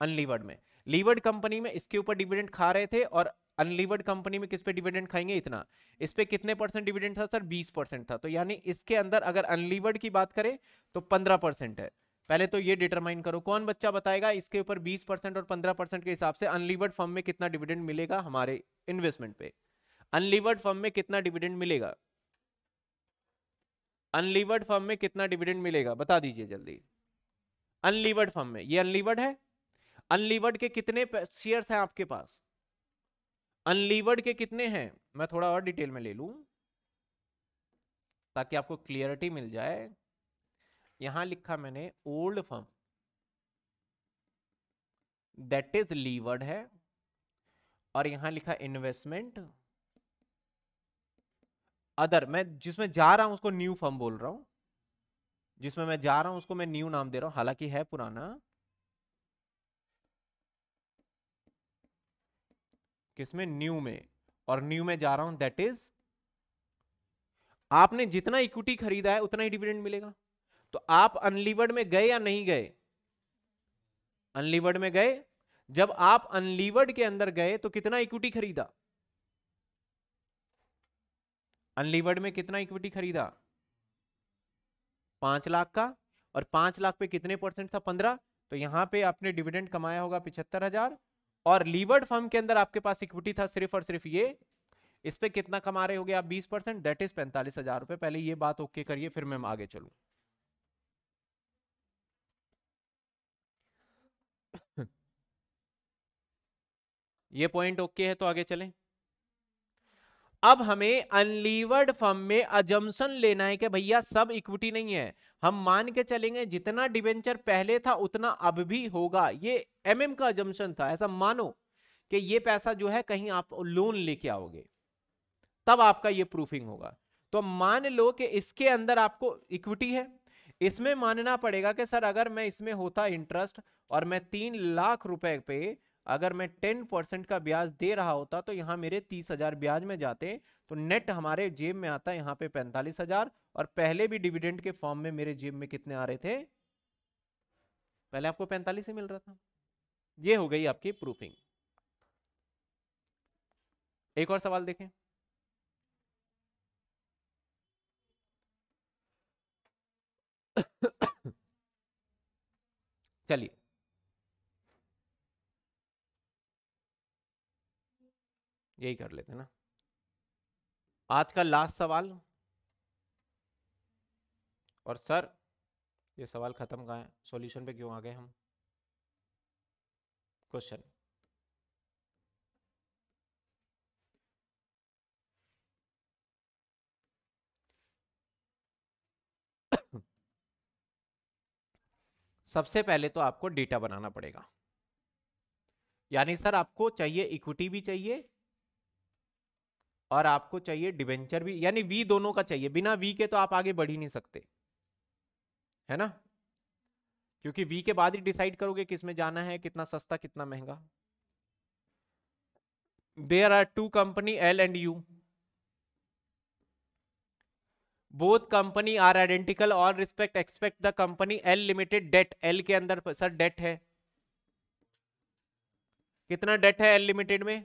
अनलीवर्ड में। लीवर्ड कंपनी में इसके ऊपर डिविडेंड खा रहे थे और अनलीवर्ड कंपनी में किस पे डिविडेंड खाएँगे? इतना। इस पे कितने परसेंट डिविडेंड था सर? 20 परसेंट था। तो यानी इसके अंदर अगर अनलीवर्ड की बात करें तो 15 परसेंट है। पहले तो ये डिटरमाइन करो, कौन बच्चा बताएगा इसके ऊपर 20 परसेंट और 15 परसेंट के हिसाब से अनलीवर्ड फर्म में कितना डिविडेंड मिलेगा हमारे इन्वेस्टमेंट पे? अनलीवर्ड फर्म में कितना डिविडेंड मिलेगा? अनलीवर्ड फर्म में कितना डिविडेंड मिलेगा? बता दीजिए जल्दी। अनलीवर्ड फर्म में। ये अनलीवर्ड है? अनलीवर्ड के कितने शेयर्स हैं आपके पास? अनलीवर्ड के कितने हैं? मैं थोड़ा और डिटेल में ले लू। ताकि आपको क्लियरिटी मिल जाए। यहाँ लिखा मैंने old firm that is levered है। और यहाँ लिखा इन्वेस्टमेंट अदर मैं जिसमें जा रहा हूँ, उसको न्यू फर्म बोल रहा हूँ। जिसमें मैं जा रहा हूँ, उसको मैं न्यू नाम दे रहा हूँ। हालाँकि है पुराना। किसमें? न्यू में। और न्यू में जा रहा हूँ दैट इज़ आपने जितना इक्विटी खरीदा है, उतना ही डिविडेंड मिलेगा। तो आप अनलीवर्ड में गए या नहीं गए? अनलीवर्ड में गए। जब आप अनलीवर्ड के अंदर गए तो कितना इक्विटी खरीदा? अनलीवर्ड में कितना इक्विटी खरीदा? पाँच लाख का। और पाँच लाख पे कितने परसेंट था? पंद्रह। तो यहाँ पे आपने डिविडेंड कमाया होगा पिछहत्तर हज़ार। और लीवर्ड फर्म के अंदर आपके पास इक्विटी था सिर्फ़ और सिर्फ़ ये, इस पे कितना कमा रहे होगे आप बीस परसेंट दैट इज़ पैंतालीस हज़ार रुपए। पहले ये बात ओके करिए, फिर मैं आगे चलू। ये पॉइंट ओके है तो आगे चलें। अब हमें अनलीवर्ड फर्म में अजम्पन लेना है कि भैया सब इक्विटी नहीं है। हम मान के चलेंगे, जितना डिवेंचर पहले था, उतना अब भी होगा। ये एमएम का अजम्पन था। ऐसा मानो कि ये पैसा जो है, कहीं आप लोन लेके आओगे। तब आपका ये प्रूफिंग होगा। तो मान लो कि इसके अंदर आपको इक्विटी है। इसमें मानना पड़ेगा कि, सर, अगर मैं इसमें होता इंटरेस्ट और मैं तीन लाख रुपए पे अगर मैं टेन परसेंट का ब्याज दे रहा होता तो यहाँ मेरे तीस हज़ार ब्याज में जाते तो नेट हमारे जेब में आता, यहाँ पे पैंतालीस हज़ार और पहले भी डिविडेंड के फॉर्म में मेरे जेब में कितने आ रहे थे? पहले आपको पैंतालीस ही मिल रहा था। ये हो गई आपकी प्रूफिंग एक और सवाल देखें। चलिए। यही कर लेते ना। आज का लास्ट सवाल। और सर, ये सवाल खत्म कहा है? सॉल्यूशन पे क्यों आ गए हम? क्वेश्चन। सबसे पहले तो आपको डेटा बनाना पड़ेगा। यानी सर, आपको चाहिए इक्विटी भी चाहिए और आपको चाहिए डिवेंचर भी, यानी वी दोनों का चाहिए। बिना वी के तो आप आगे बढ़ ही नहीं सकते। है ना? क्योंकि वी के बाद ही डिसाइड करोगे किसमें जाना है, कितना सस्ता, कितना महँगा। There are two company L and U both company are identical और respect expect the company L limited debt L के अंदर सर डेट है। कितना डेट है एल लिमिटेड में?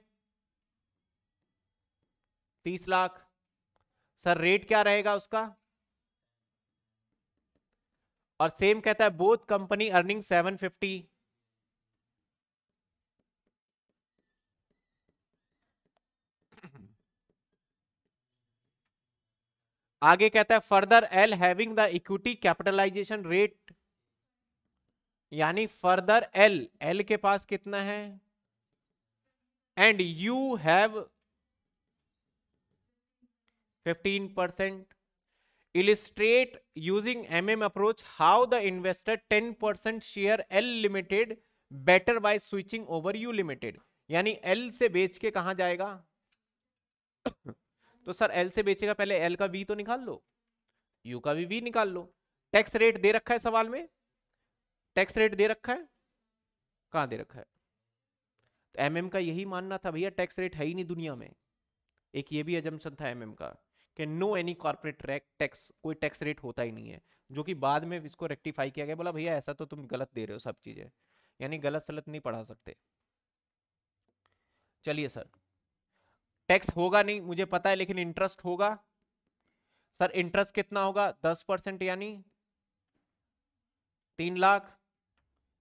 तीस लाख। सर रेट क्या रहेगा उसका? और सेम कहता है both company earning seven fifty आगे कहता है further L having the equity capitalization rate यानी फर्दर एल एल के पास कितना है? And you have 15 percent. Illustrate using mm approach how the investor 10 percent share l limited, better by switching over u limited. यानी l से बेच के कहा जाएगा? तो सर एल से बेचेगा पहले एल का वी तो निकाल लो। यू का भी वी निकाल लो। टैक्स रेट दे रखा है सवाल में? टैक्स रेट दे रखा है? कहाँ दे रखा है? तो एमएम का यही मानना था, भैया टैक्स रेट है ही नहीं दुनिया में। एक ये भी एजम्पन था एमएम का। कि नो एनी कॉर्पोरेट टैक्स कोई टैक्स रेट होता ही नहीं है। जो कि बाद में इसको रेक्टिफाई किया गया, बोला, भैया, ऐसा तो तुम गलत दे रहे हो सब चीज़ें। यानी गलत सलत नहीं पढ़ा सकते। चलिए सर। टैक्स होगा नहीं, मुझे पता है, लेकिन इंटरेस्ट होगा। सर इंटरेस्ट कितना होगा? दस परसेंट यानी तीन लाख।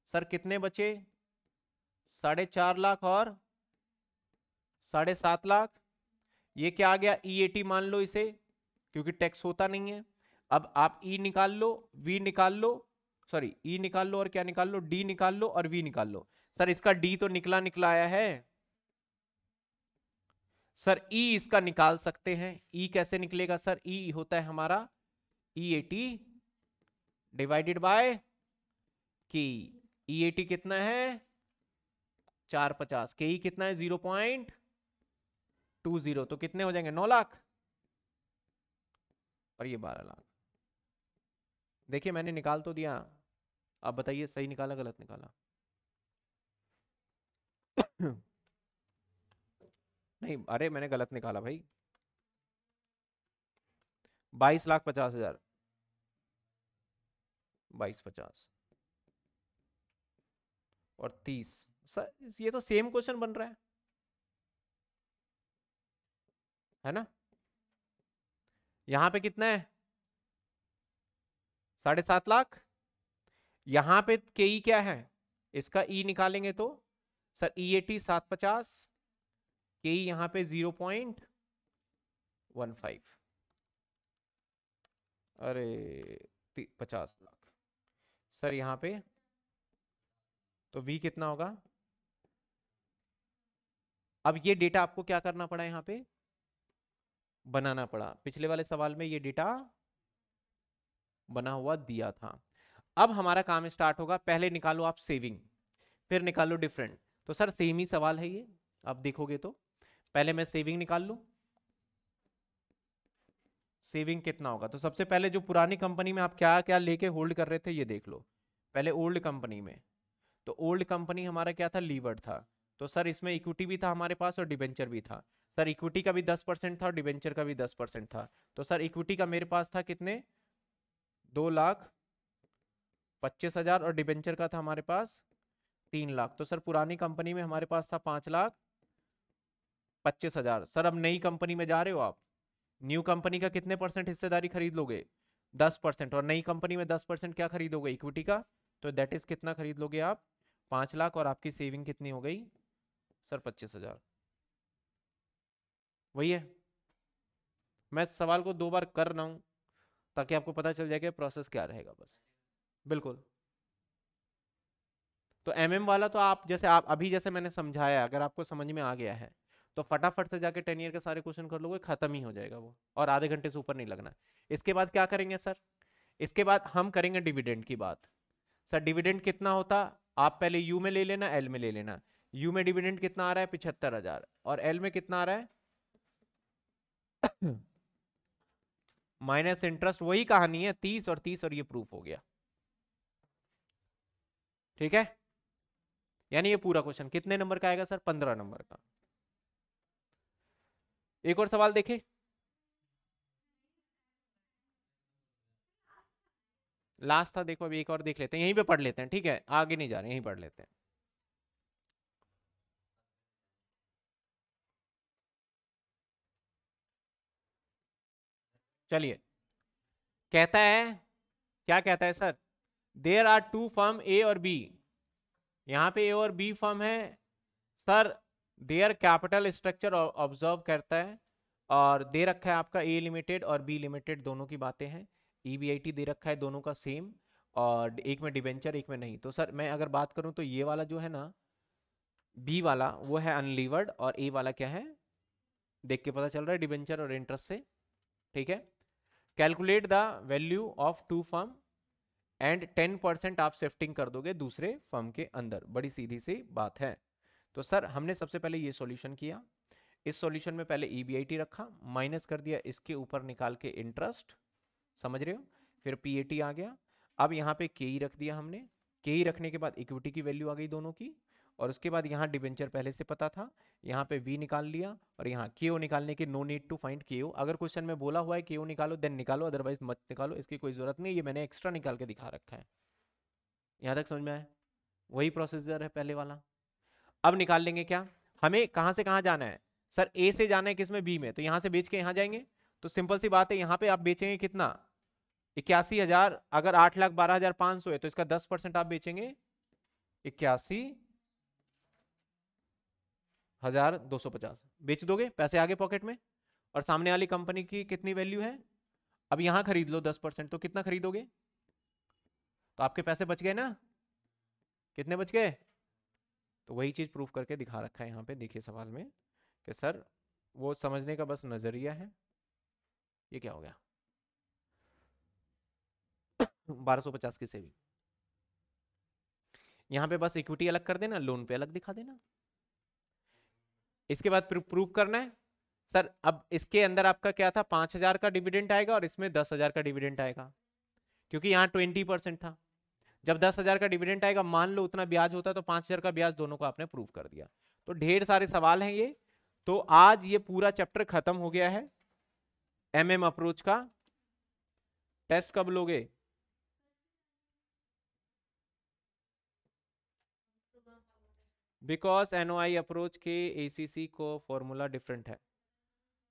सर, कितने बचे? साढ़े चार लाख और साढ़े सात लाख। ये क्या आ गया? ई e मान लो इसे, क्योंकि टैक्स होता नहीं है। अब आप ई e निकाल लो वी निकाल लो सॉरी ई e निकाल लो और क्या निकाल लो? डी निकाल लो और वी निकाल लो। सर, इसका डी तो निकला निकला आया है। सर ई e इसका निकाल सकते हैं। ई e कैसे निकलेगा सर? ई e होता है हमारा ई एटी डिवाइडेड बाय की ई एटी कितना है? चार पचास। के ई कितना है? ज़ीरो पॉइंट टू ज़ीरो तो कितने हो जाएँगे? नौ लाख। और ये बारह लाख। देखिए, मैंने निकाल तो दिया। आप बताइए, सही निकाला, गलत निकाला? नहीं, अरे, मैंने गलत निकाला भाई। बाईस लाख पचास हज़ार। बाईस पचास। और तीस। सर ये तो सेम क्वेश्चन बन रहा है। है ना? यहाँ पे कितना है? साढ़े सात लाख? यहाँ पे के ई क्या है? इसका ई निकालेंगे तो? सर, ई एटी सात पचास, के ई यहाँ पे ज़ीरो पॉइंट वन फाइव। अरे पचास लाख। सर, यहाँ पे तो वी कितना होगा? अब ये डेटा आपको क्या करना पड़ा यहाँ पे? बनाना पड़ा। पिछले वाले सवाल में ये डेटा बना हुआ दिया था। अब हमारा काम स्टार्ट होगा, पहले निकालो आप सेविंग, फिर निकालो डिफरेंट। तो सर, सेम ही सवाल है ये, आप देखोगे तो। पहले मैं सेविंग निकाल लू। सेविंग कितना होगा? तो सबसे पहले जो पुरानी कंपनी में आप क्या क्या लेके होल्ड कर रहे थे, ये देख लो। पहले ओल्ड कंपनी में। तो ओल्ड कंपनी हमारा क्या था? लीवर्ड था। तो सर, इसमें इक्विटी भी था हमारे पास और डिबेंचर भी था। सर इक्विटी का भी दस परसेंट था और डिबेंचर का भी दस परसेंट था। तो सर इक्विटी का मेरे पास था कितने? दो लाख पच्चीस हज़ार और डिबेंचर का था हमारे पास तीन लाख। तो सर, पुरानी कंपनी में हमारे पास था पाँच लाख पच्चीस हज़ार। सर, अब नई कंपनी में जा रहे हो आप। न्यू कंपनी का कितने परसेंट हिस्सेदारी खरीद लोगे? दस परसेंट। और नई कंपनी में दस परसेंट क्या खरीदोगे? इक्विटी का? तो दैट इज़ कितना खरीद लोगे आप? पाँच लाख और आपकी सेविंग कितनी हो गई? सर, पच्चीस हज़ार। वही है। मैं सवाल को दो बार कर रहा हूँ, ताकि आपको पता चल जाए कि प्रोसेस क्या रहेगा बस। बिल्कुल। तो एमएम वाला तो आप जैसे आप, अभी जैसे मैंने समझाया, अगर आपको समझ में आ गया है तो फटाफट से जाके टेन ईयर के सारे क्वेश्चन कर लोगे, खत्म ही हो जाएगा वो, और आधे घंटे से ऊपर नहीं लगना। इसके बाद क्या करेंगे सर? इसके बाद हम करेंगे डिविडेंड की बात। सर डिविडेंड कितना होता? आप पहले यू में ले लेना एल में ले लेना। यू में डिविडेंड कितना आ रहा है? पिछहत्तर हज़ार। और एल में कितना आ रहा है? माइनस इंटरेस्ट वही कहानी है, तीस और तीस और ये प्रूफ हो गया। ठीक है? यानी ये पूरा क्वेश्चन कितने नंबर का आएगा सर? पंद्रह नंबर का। एक और सवाल देखें। लास्ट था, देखो अभी एक और देख लेते हैं, यहीं पे पढ़ लेते हैं, ठीक है? आगे नहीं जा रहे, यहीं पढ़ लेते हैं। चलिए। कहता है, क्या कहता है sir? There are two firm A और बी यहाँ पे ए और बी फर्म है। Sir their capital structure observe करता है और दे रखा है आपका ए लिमिटेड और बी लिमिटेड दोनों की बातें हैं। ई e दे रखा है दोनों का सेम और एक में डिबेंचर एक में नहीं। तो सर, मैं अगर बात करूँ तो ये वाला जो है ना बी वाला, वो है अनलीवर्ड और ए वाला क्या है? देख के पता चल रहा है डिबेंचर और इंटरेस्ट से। ठीक है? Calculate the value of two firm and ten percent आप शिफ्टिंग कर दोगे दूसरे फर्म के अंदर। बड़ी सीधी सी बात है। तो सर, हमने सबसे पहले ये सॉल्यूशन किया। इस सॉल्यूशन में पहले ई e रखा माइनस कर दिया, इसके ऊपर निकाल के इंटरेस्ट समझ रहे हो? फिर पीएटी आ गया। अब यहाँ पे केई रख दिया हमने। केई रखने के बाद इक्विटी की वैल्यू आ गई दोनों की। और उसके बाद यहाँ डिबेंचर पहले से पता था, यहाँ पे वी निकाल लिया और यहाँ के निकालने की नो नीड टू फाइंड के अगर क्वेश्चन में बोला हुआ है के निकालो देन निकालो अदरवाइज़ मत निकालो, इसकी कोई ज़रूरत नहीं, ये मैंने एक्स्ट्रा निकाल के दिखा रखा है। यहाँ तक समझ में आया? वही प्रोसीजर है पहले वाला। अब निकाल लेंगे क्या? हमें कहाँ से कहाँ जाना है? सर ए से जाना है किसमें? बी में। तो यहाँ से बेच के यहाँ जाएँगे? तो सिंपल सी बात है, यहाँ पे आप बेचेंगे कितना? इक्यासी हज़ार। अगर आठ लाख बारह हज़ार पाँच सौ है तो इसका दस परसेंट आप बेचेंगे? इक्यासी हज़ार दो सौ पचास। बेच दोगे पैसे आगे पॉकेट में? और सामने वाली कंपनी की कितनी वैल्यू है? अब यहाँ खरीद लो दस परसेंट तो कितना खरीदोगे? तो आपके पैसे बच गए ना? कितने बच गए? तो वही चीज़ प्रूफ करके दिखा रखा है यहाँ पे, देखिए सवाल में, कि सर, वो समझने का बस नज़रिया है। ये क्या हो गया? 1250 की सेविंग। यहाँ पे बस इक्विटी अलग कर देना, लोन पे अलग दिखा देना। इसके बाद प्रूव करना है। सर, अब इसके अंदर आपका क्या था? पाँच हज़ार का डिविडेंट आएगा और इसमें दस हज़ार का डिविडेंड आएगा। क्योंकि यहाँ ट्वेंटी परसेंट था। जब दस हज़ार का डिविडेंड आएगा, मान लो उतना ब्याज होता तो पाँच हज़ार का ब्याज दोनों को आपने प्रूव कर दिया। तो ढेर सारे सवाल हैं ये। तो आज ये पूरा चैप्टर खत्म हो गया है। एम अप्रोच का। टेस्ट कब लोगे? बिकॉज़ एनओआई अप्रोच के एसीसी को फॉर्मूला डिफरेंट है।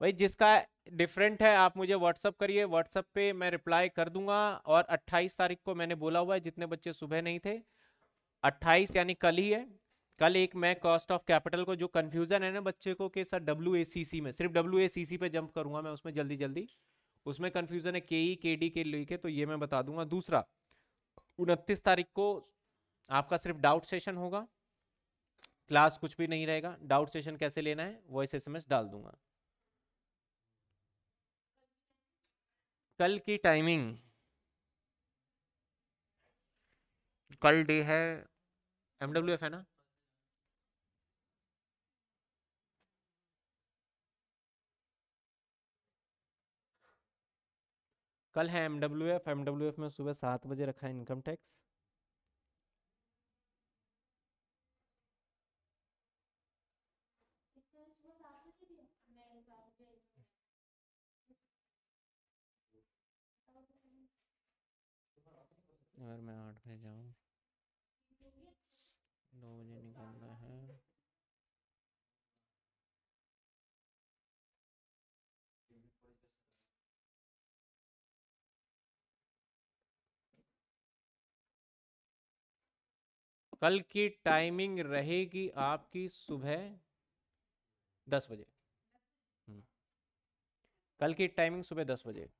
भाई, जिसका डिफरेंट है, आप मुझे व्हाट्सअप करिए। व्हाट्सअप पे मैं रिप्लाई कर दूँगा और 28 तारीख को मैंने बोला हुआ है, जितने बच्चे सुबह नहीं थे। 28 यानी कल ही है। कल एक मैं कॉस्ट ऑफ़ कैपिटल को, जो कन्फ्यूज़न है ना बच्चे को कि सर डब्ल्यूएसीसी में, सिर्फ़ डब्ल्यू पे जंप करूँगा मैं उसमें जल्दी जल्दी। उसमें कन्फ्यूज़न है के ई के डी के लेके तो ये मैं बता दूँगा। दूसरा, उनतीस तारीख को आपका सिर्फ़ डाउट सेशन होगा। क्लास कुछ भी नहीं रहेगा, डाउट सेशन कैसे लेना है, वॉइस एसएमएस डाल दूँगा। कल की टाइमिंग। कल डे है एमडब्ल्यू एफ़ है ना? कल है एमडब्ल्यू एफ़ एमडब्ल्यू एफ़ में सुबह सात बजे रखा है इनकम टैक्स अगर मैं आठ बजे जाऊँ। नौ बजे निकलना है। कल की टाइमिंग रहेगी आपकी सुबह दस बजे। हम्म। कल की टाइमिंग सुबह दस बजे।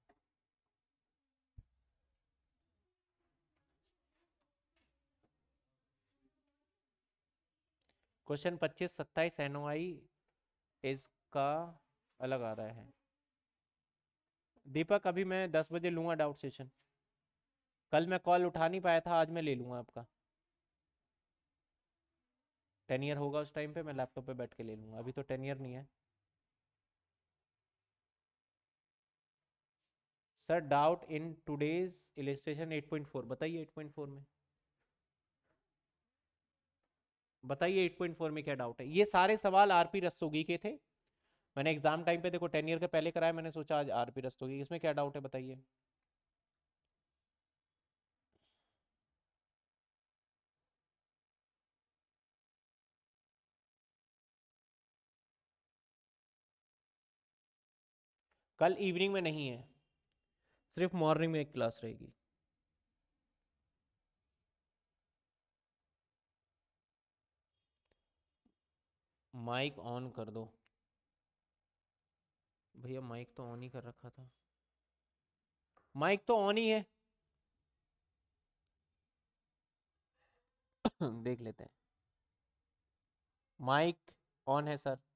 क्वेश्चन पच्चीस सत्ताईस एन इसका अलग आ रहा है। दीपक, अभी मैं दस बजे लूँगा डाउट सेशन। कल मैं कॉल उठा नहीं पाया था, आज मैं ले लूँगा आपका। टेन ईयर होगा उस टाइम पे, मैं लैपटॉप पे बैठ के ले लूँगा। अभी तो टेन ईयर नहीं है। Sir, doubt in today's illustration 8.4 बताइए 8.4 में। बताइए 8.4 में क्या डाउट है? ये सारे सवाल आरपी रस्तोगी के थे। मैंने एग्ज़ाम टाइम पे देखो टेन ईयर के पहले कराया मैंने सोचा आज आरपी रस्तोगी इसमें क्या डाउट है बताइए? कल इवनिंग में नहीं है। सिर्फ़ मॉर्निंग में एक क्लास रहेगी। माइक ऑन कर दो। भैया माइक तो ऑन ही कर रखा था। माइक तो ऑन ही है। देख लेते हैं। माइक ऑन है, सर।